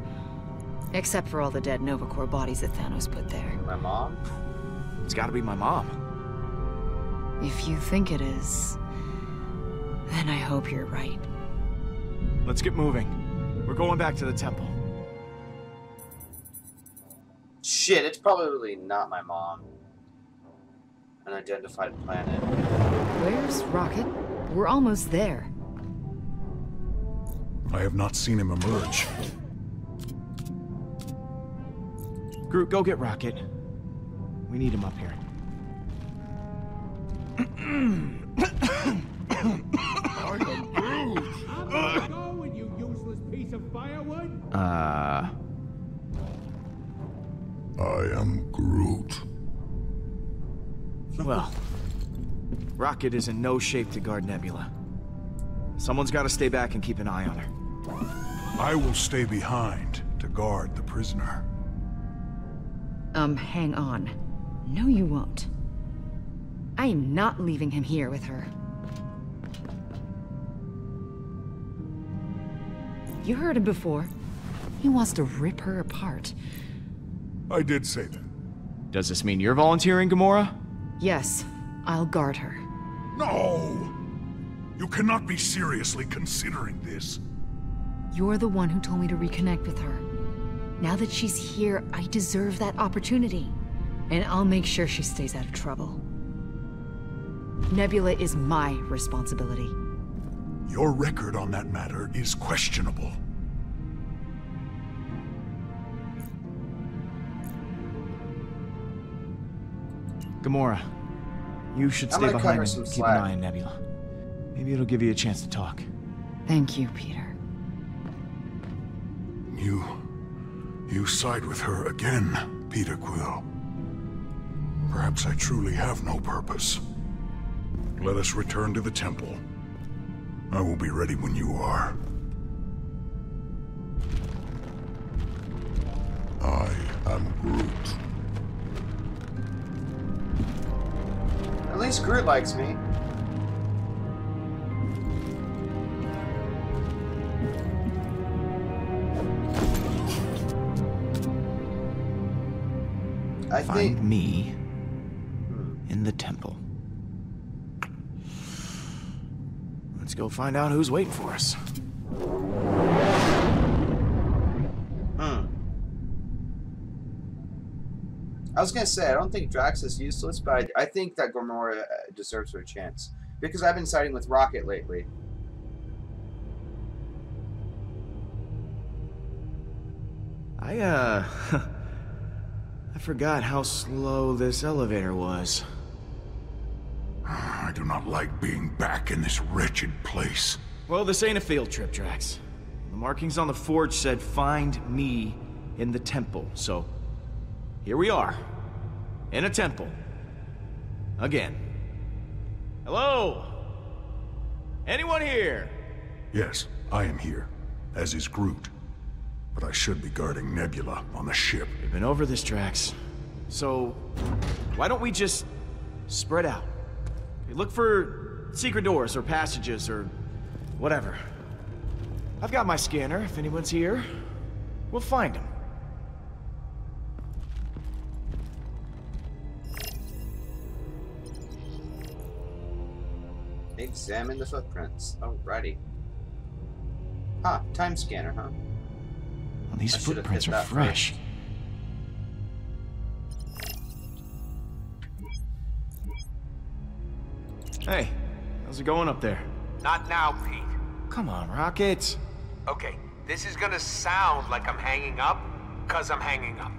Except for all the dead Nova Corps bodies that Thanos put there. My mom? It's gotta be my mom. If you think it is, then I hope you're right. Let's get moving. We're going back to the temple. Shit, it's probably not my mom. An Unidentified planet. Where's Rocket? We're almost there. I have not seen him emerge. Groot, go get Rocket. We need him up here. Uh. I am Groot. Well, Rocket is in no shape to guard Nebula. Someone's got to stay back and keep an eye on her. I will stay behind to guard the prisoner. Um, hang on. No, you won't. I am not leaving him here with her. You heard him before. He wants to rip her apart. I did say that. Does this mean you're volunteering, Gamora? Yes, I'll guard her. No! You cannot be seriously considering this. You're the one who told me to reconnect with her. Now that she's here, I deserve that opportunity. And I'll make sure she stays out of trouble. Nebula is my responsibility. Your record on that matter is questionable. Gamora, you should stay behind and keep slack. an eye on Nebula. Maybe it'll give you a chance to talk. Thank you, Peter. You... you side with her again, Peter Quill. Perhaps I truly have no purpose. Let us return to the temple. I will be ready when you are. I am Groot. At least Groot likes me. I Find me Let's go find out who's waiting for us. Hmm. I was gonna say I don't think Drax is useless, but I, I think that Gamora uh, deserves her chance because I've been siding with Rocket lately. I, uh... <laughs> I forgot how slow this elevator was. I do not like being back in this wretched place. Well, this ain't a field trip, Drax. The markings on the forge said, find me in the temple, so... Here we are. In a temple. Again. Hello? Anyone here? Yes, I am here, as is Groot. But I should be guarding Nebula on the ship. We've been over this, Drax. So, why don't we just spread out? Look for secret doors or passages or whatever. I've got my scanner. If anyone's here, we'll find them. Examine the footprints. Alrighty. Ah, time scanner, huh? Well, these I footprints are fresh. Hey, how's it going up there? Not now, Pete. Come on, Rockets. Okay, this is gonna sound like I'm hanging up, cause I'm hanging up.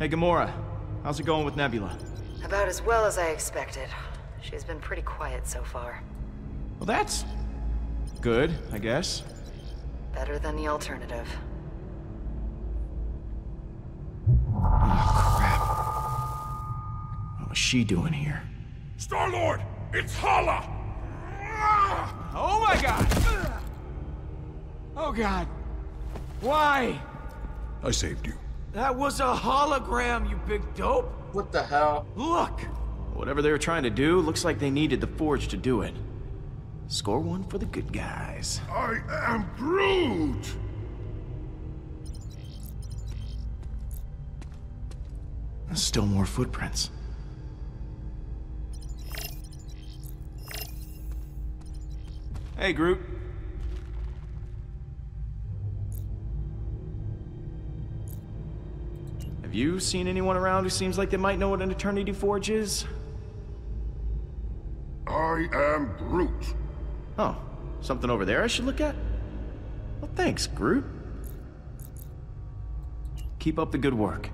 Hey, Gamora. How's it going with Nebula? About as well as I expected. She's been pretty quiet so far. Well, that's good, I guess. Better than the alternative. What was she doing here? Star-Lord! It's Hala! Oh my god! Oh god. Why? I saved you. That was a hologram, you big dope! What the hell? Look! Whatever they were trying to do, looks like they needed the Forge to do it. Score one for the good guys. I am Groot! Still more footprints. Hey, Groot. Have you seen anyone around who seems like they might know what an Eternity Forge is? I am Groot. Oh, something over there I should look at? Well, thanks, Groot. Keep up the good work.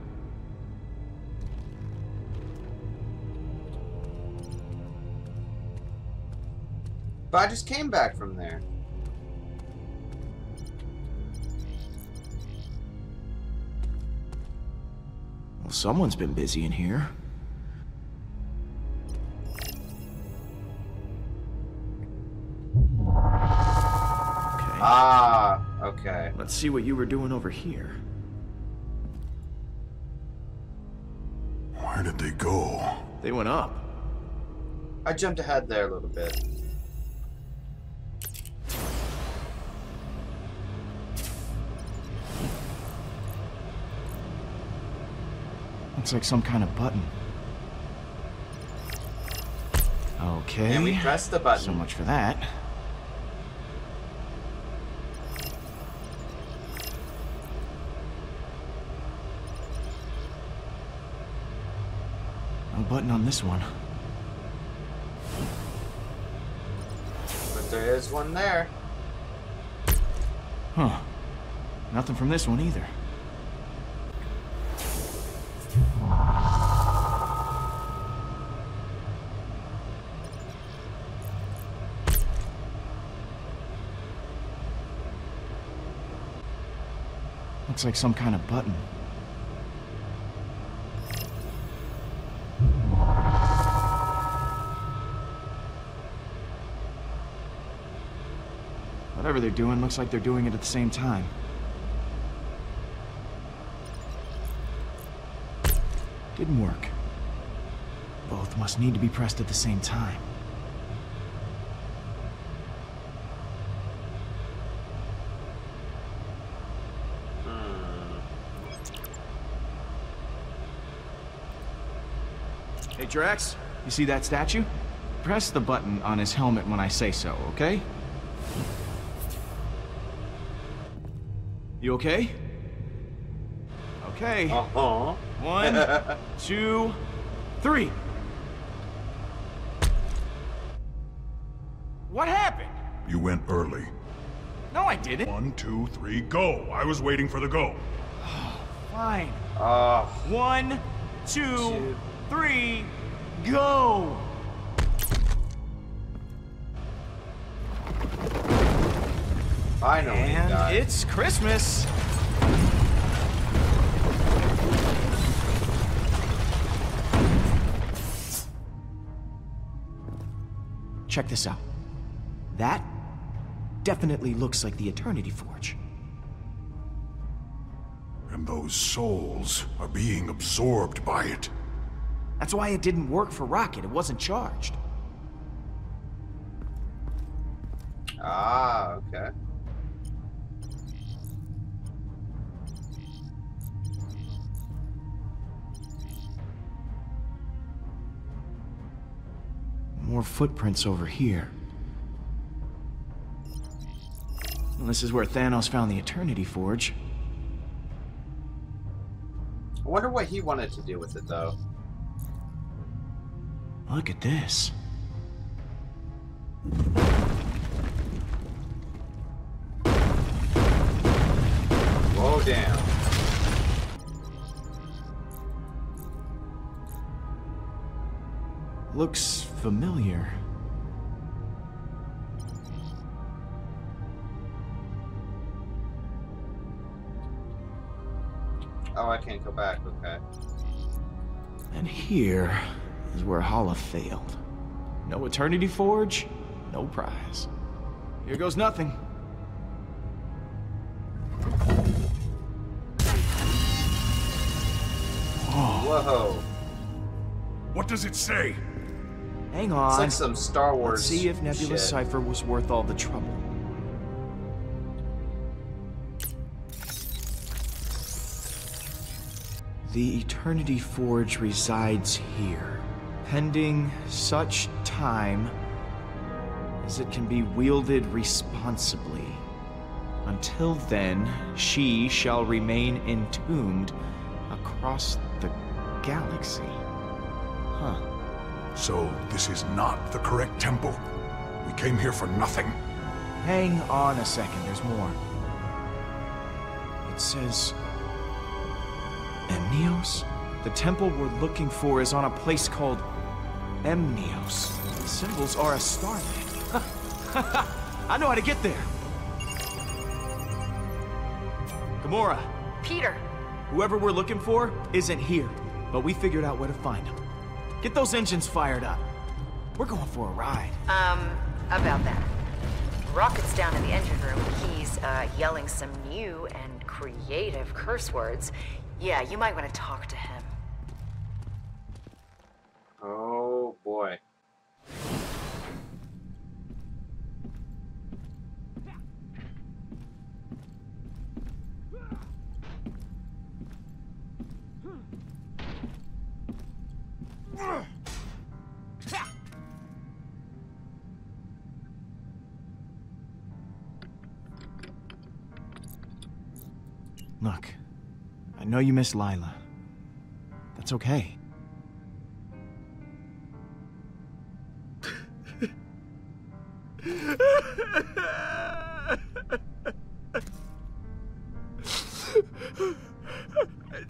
But I just came back from there. Well, someone's been busy in here. Okay. Ah, okay. Let's see what you were doing over here. Where did they go? They went up. I jumped ahead there a little bit. Looks like some kind of button. Okay. And we pressed the button. So much for that. No button on this one. But there is one there. Huh. Nothing from this one either. Looks like some kind of button. Whatever they're doing, looks like they're doing it at the same time. Didn't work. Both must need to be pressed at the same time. Hey, Drax, you see that statue? Press the button on his helmet when I say so, okay? You okay? Okay. Uh-huh. One, <laughs> two, three. What happened? You went early. No, I didn't. One, two, three, go. I was waiting for the go. Fine. Uh, One, two, three, go! finally, And guys. it's Christmas. Check this out. That definitely looks like the Eternity Forge. And those souls are being absorbed by it. That's why it didn't work for Rocket. It wasn't charged. Ah, okay. More footprints over here. Well, this is where Thanos found the Eternity Forge. I wonder what he wanted to do with it, though. Look at this. Whoa, damn. Looks familiar. Oh, I can't go back. Okay. And here is where Hala failed. No Eternity Forge, no prize. Here goes nothing. Whoa. What does it say? Hang on. It's like some Star Wars. Let's see if Nebula. Cipher was worth all the trouble. The Eternity Forge resides here, pending such time as it can be wielded responsibly. Until then, she shall remain entombed across the galaxy. Huh. So, this is not the correct temple. We came here for nothing. Hang on a second, there's more. It says. Emnios? The temple we're looking for is on a place called Emnios. The symbols are a starlight. <laughs> I know how to get there. Gamora, Peter! whoever we're looking for isn't here, but we figured out where to find him. Get those engines fired up. We're going for a ride. Um, about that. Rocket's down in the engine room. He's, uh, yelling some new and creative curse words. Yeah, you might want to talk to him. Know you miss Lylla. That's okay. I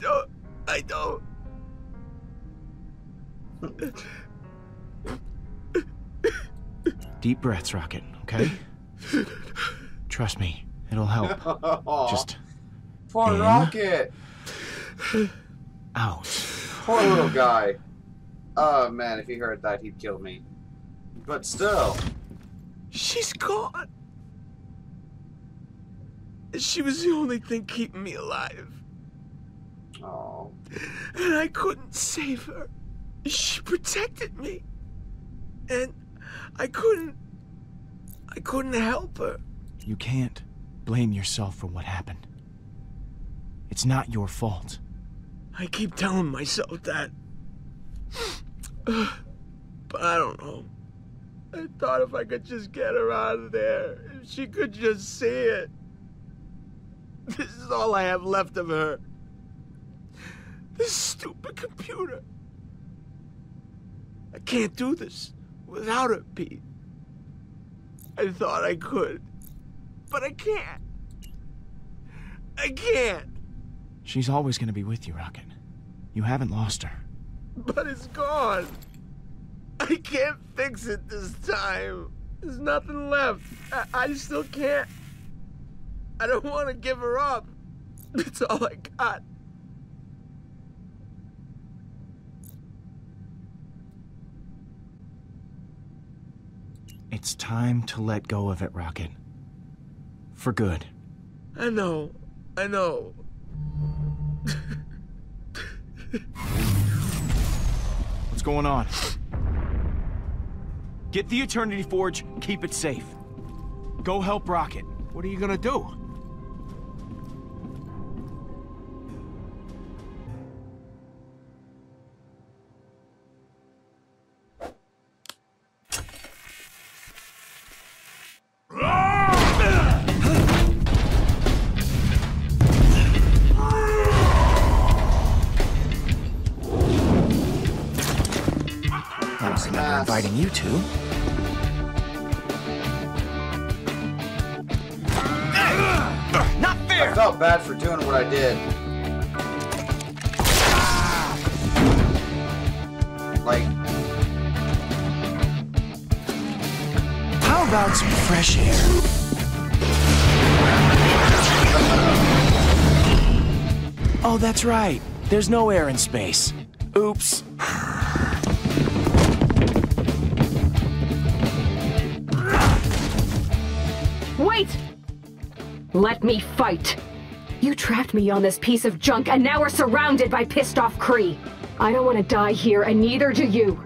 don't. I don't. Deep breaths, Rocket, okay? Trust me, it'll help. <laughs> Just Poor in. Rocket. Out. Poor little guy. Oh man, if he heard that, he'd kill me. But still. She's gone. She was the only thing keeping me alive. Oh. And I couldn't save her. She protected me. And I couldn't. I couldn't help her. You can't blame yourself for what happened. It's not your fault. I keep telling myself that. But I don't know. I thought if I could just get her out of there, if she could just see it. This is all I have left of her. This stupid computer. I can't do this without her, Pete. I thought I could, but I can't. I can't. She's always gonna be with you, Rocket. You haven't lost her. But it's gone. I can't fix it this time. There's nothing left. I, I still can't. I don't want to give her up. It's all I got. It's time to let go of it, Rocket. For good. I know. I know. What's going on? Get the Eternity Forge, keep it safe. Go help Rocket. What are you gonna do? To. Not fair! I felt bad for doing what I did. Like, How about some fresh air? Oh, that's right. There's no air in space. Oops. Let me fight. You trapped me on this piece of junk, and now we're surrounded by pissed off Kree. I don't want to die here, and neither do you.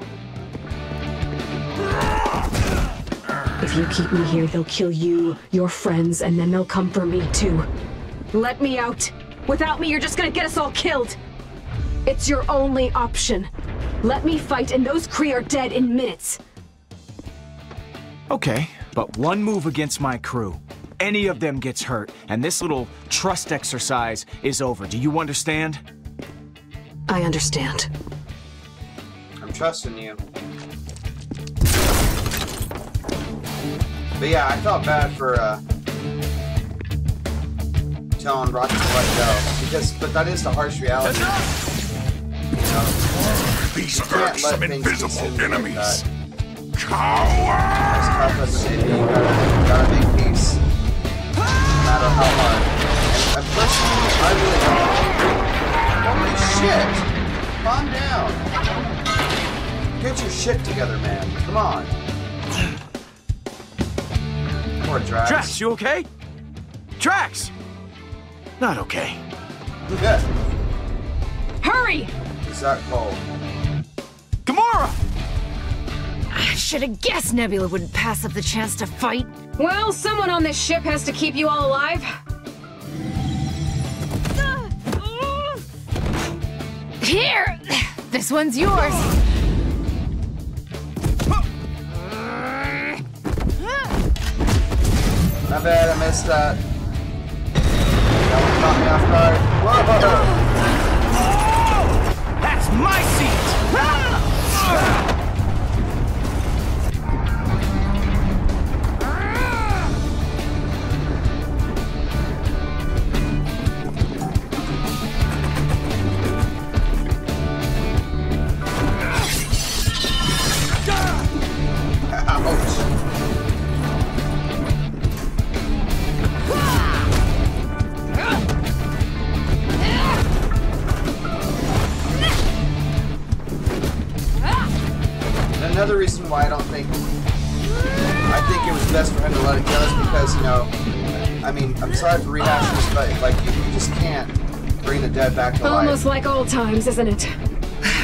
If you keep me here, they'll kill you, your friends, and then they'll come for me too. Let me out. Without me, you're just gonna get us all killed. It's your only option. Let me fight, and those Kree are dead in minutes. Okay, but one move against my crew. Any of them gets hurt, and this little trust exercise is over. Do you understand? I understand. I'm trusting you. But yeah, I felt bad for uh, telling Rocket to let go because, but that is the harsh reality. You know, These you can't are let some things invisible consume you like enemies. Matter how hard. And, and personally, I really don't. Holy shit! Calm down. Get your shit together, man. Come on. Poor Drax. Drax, you okay? Drax! Not okay. Yeah. Hurry! He's that cold. Gamora! I should have guessed Nebula wouldn't pass up the chance to fight. Well, someone on this ship has to keep you all alive. Here! This one's yours. My bad, I missed that. That one caught me off guard. Whoa! That's my seat! And times, isn't it?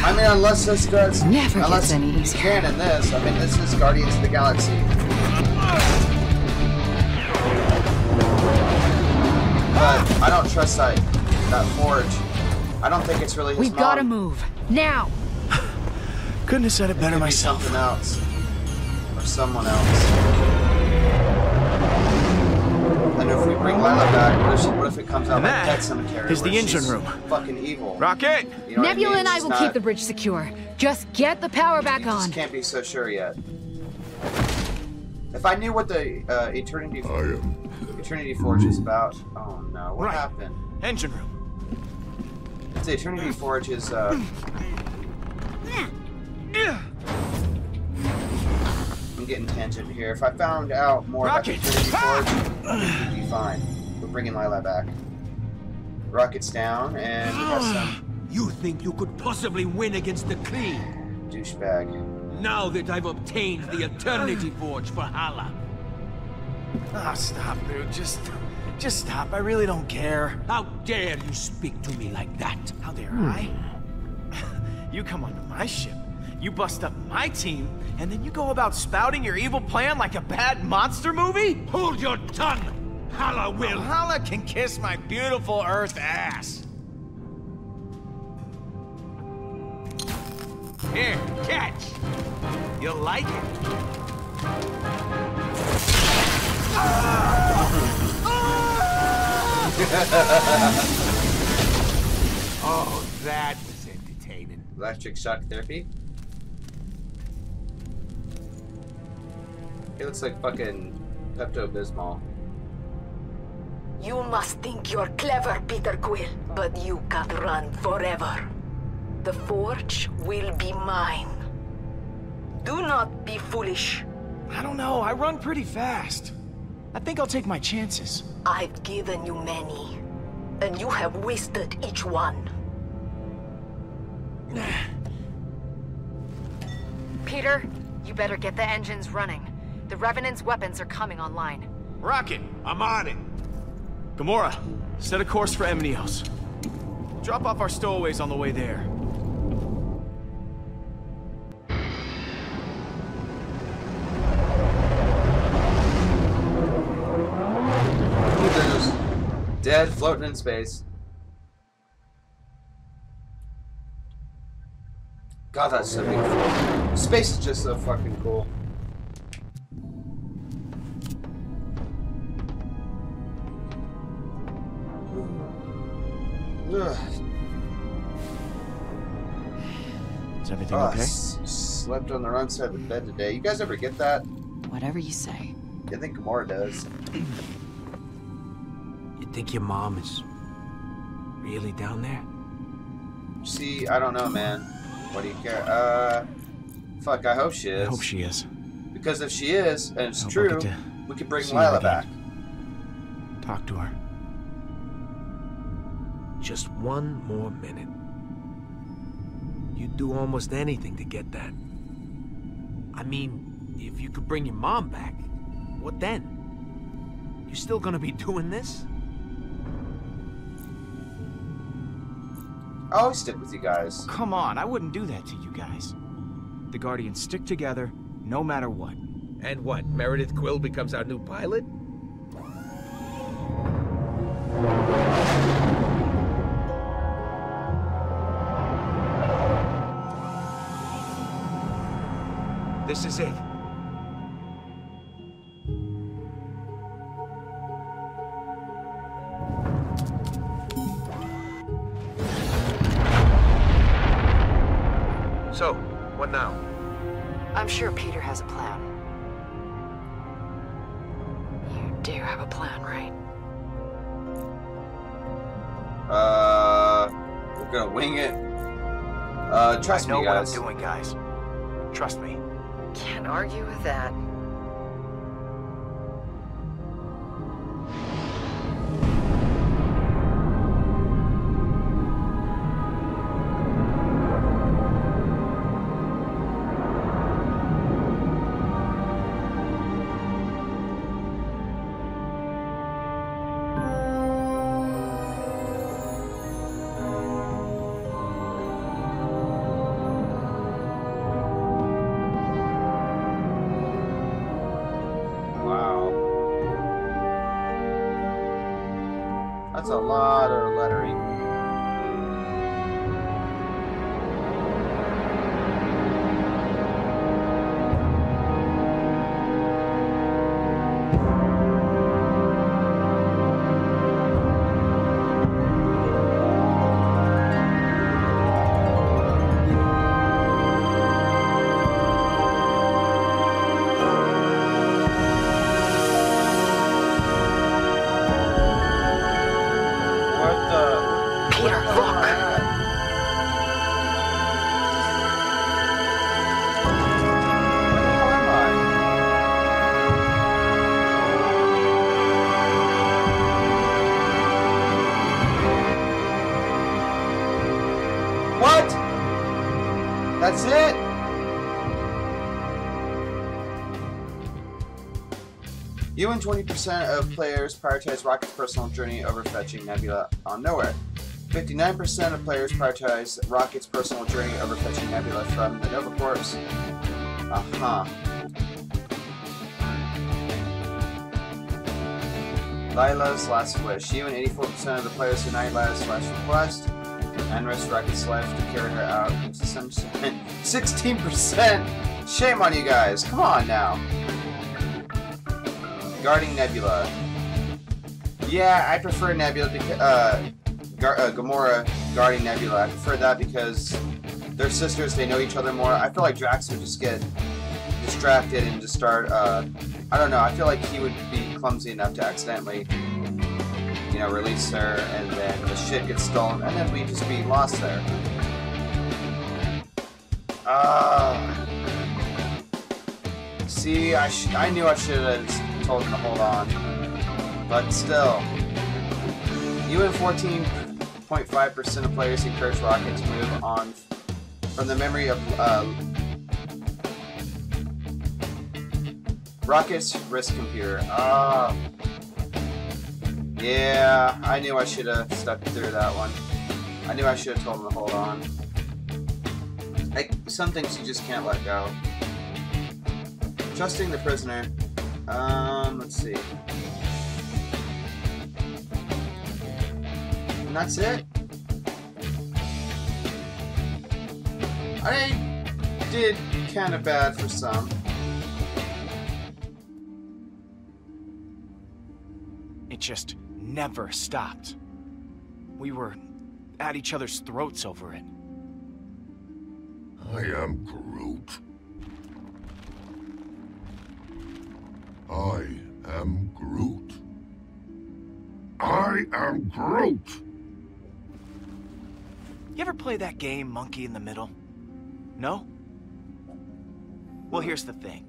I mean, unless this gets Never unless gets any you easier. can in this. I mean, this is Guardians of the Galaxy. But I don't trust that that forge. I don't think it's really his We've gotta move. Now! <sighs> Couldn't have said it better Maybe myself. Something else. Or someone else. And if we bring Lylla back, what if, she, what if it comes out And like that Pet Sematary? is the engine room. Fucking evil. Rocket! You know what I Nebula mean? and I will not- keep the bridge secure. Just get the power back you on. just can't be so sure yet. If I knew what the uh, Eternity Eternity Forge is about, oh no, what Right. happened? Engine room. If the Eternity Forge is uh, I'm getting tangent here. If I found out more Rocket! about the Eternity Forge, we'd be fine. We're bringing Lylla back. Rocket's down, and we got some <gasps> You think you could possibly win against the Kree? douchebag. Now that I've obtained the Eternity <sighs> Forge for Hala. Ah, stop, dude. Just, just stop. I really don't care. How dare you speak to me like that? How dare I? <laughs> you come onto my ship, you bust up my team, and then you go about spouting your evil plan like a bad monster movie? Hold your tongue! Hala will... Hala can kiss my beautiful Earth ass. Here, catch! You'll like it. <laughs> oh, that was entertaining. Electric shock therapy. It looks like fucking Pepto Bismol. You must think you're clever, Peter Quill, but you can't run forever. The forge will be mine. Do not be foolish. I don't know. I run pretty fast. I think I'll take my chances. I've given you many, and you have wasted each one. Peter, you better get the engines running. The Revenant's weapons are coming online. Rocket, I'm on it. Gamora, set a course for Emnios. Drop off our stowaways on the way there. Dead, floating in space. God, that's so beautiful. Space is just so fucking cool. Ugh. <sighs> Is everything Ah, okay? s- slept on the wrong side of the bed today. You guys ever get that? Whatever you say. I think Gamora does. You think your mom is really down there? See, I don't know, man. What do you care? Uh, fuck. I hope she is. I hope she is. Because if she is, and it's true, we could bring see her Lylla again. back. Talk to her. Just one more minute. You'd do almost anything to get that. I mean, if you could bring your mom back, what then? You still gonna be <laughs> doing this? I'll always stick with you guys. Come on, I wouldn't do that to you guys. The Guardians stick together, no matter what. And what, Meredith Quill becomes our new pilot? This is it. So, what now? I'm sure Peter has a plan. You do have a plan, right? Uh, we're gonna wing it. Uh, trust me, guys. I know what. I'm doing, guys. Trust me. Can't argue with that. 20% of players prioritize Rocket's personal journey over fetching Nebula on Knowhere. 59% of players prioritize Rocket's personal journey over fetching Nebula from the Nova Corps. Uh-huh. Lylla's Last Wish. You and 84% of the players deny Lylla's last request and risk Rocket's life to carry her out. 16%! <laughs> Shame on you guys. Come on now. Guarding Nebula. Yeah, I prefer Nebula because uh, Gar- uh, Gamora guarding Nebula. I prefer that because they're sisters. They know each other more. I feel like Drax would just get distracted and just start. Uh, I don't know. I feel like he would be clumsy enough to accidentally, you know, release her, and then the shit gets stolen, and then we just be lost there. Ah. See, I I knew I should have told him to hold on, but still. And 14.5% of players encourage Rocket to move on from the memory of uh, Rocket's wrist computer. Ah. yeah, I knew I should have stuck through that one. I knew I should have told him to hold on. Like, some things you just can't let go. Trusting the prisoner. Um, let's see. And that's it. I did kind of bad for some. It just never stopped. We were at each other's throats over it. I am Groot. I am Groot. I am Groot. You ever play that game, Monkey in the Middle? No? Well, here's the thing.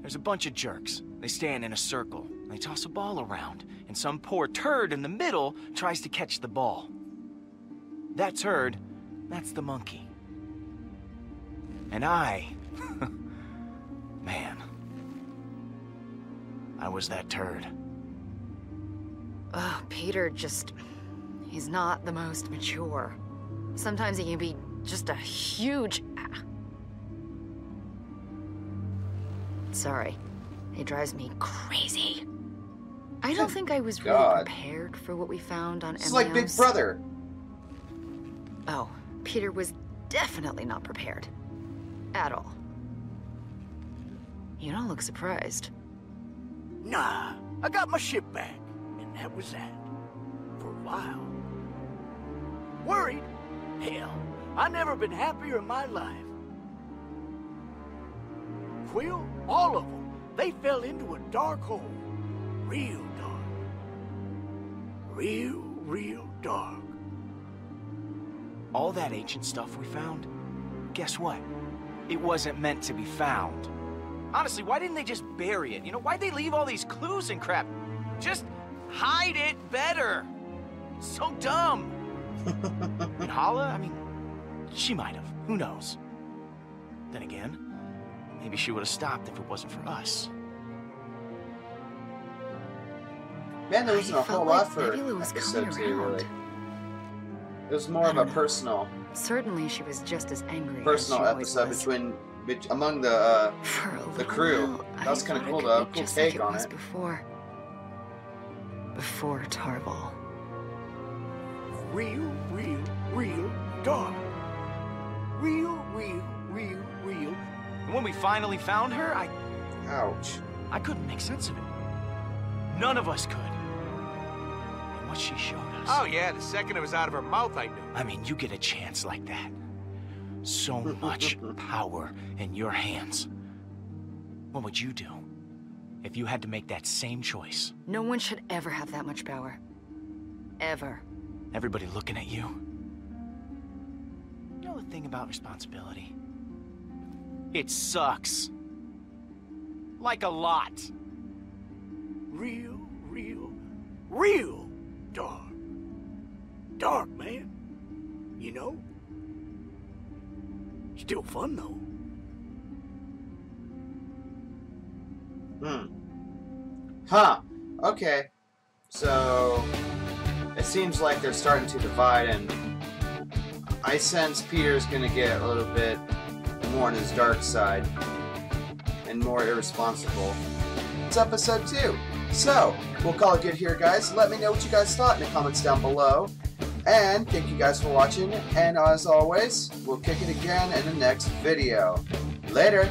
There's a bunch of jerks. They stand in a circle. They toss a ball around, and some poor turd in the middle tries to catch the ball. That turd, that's the monkey. And I... <laughs> Man. I was that turd. Ugh, Peter just. He's not the most mature. Sometimes he can be just a huge. Sorry. It drives me crazy. I don't think I was really God. prepared for what we found on This is like Big Brother. Oh, Peter was definitely not prepared. At all. You don't look surprised. Nah, I got my ship back, and that was that. For a while. Worried? Hell, I never been happier in my life. Quill, all of them, they fell into a dark hole. Real dark. Real, real dark. All that ancient stuff we found, guess what? It wasn't meant to be found. Honestly, why didn't they just bury it? You know, why'd they leave all these clues and crap? Just hide it better. So dumb. <laughs> and Hala, I mean, she might have. Who knows? Then again, maybe she would have stopped if it wasn't for us. Man, there wasn't I a whole felt lot like for Nebula was episode coming two, really. It was more of a personal, Certainly, she was just as angry. personal as she episode was. between bet- among the uh, the crew. while, That was kind of cool could though. Cool just like take it on was it. Before. Before Tarval. real, real, real dark. Real, real, real, real. And when we finally found her, I... Ouch. I couldn't make sense of it. None of us could. And what she showed us... Oh yeah, the second it was out of her mouth, I knew. I mean, you get a chance like that. So much power in your hands. What would you do if you had to make that same choice? No one should ever have that much power. Ever. Everybody looking at you. You know the thing about responsibility? It sucks. Like a lot. Real, real, real dark. Dark, man. You know? Still fun, though. Hmm. Huh. Okay. So it seems like they're starting to divide, and I sense Peter's gonna get a little bit more on his dark side and more irresponsible. It's episode two. So we'll call it good here, guys. Let me know what you guys thought in the comments down below. And thank you guys for watching. And as always, we'll kick it again in the next video. Later.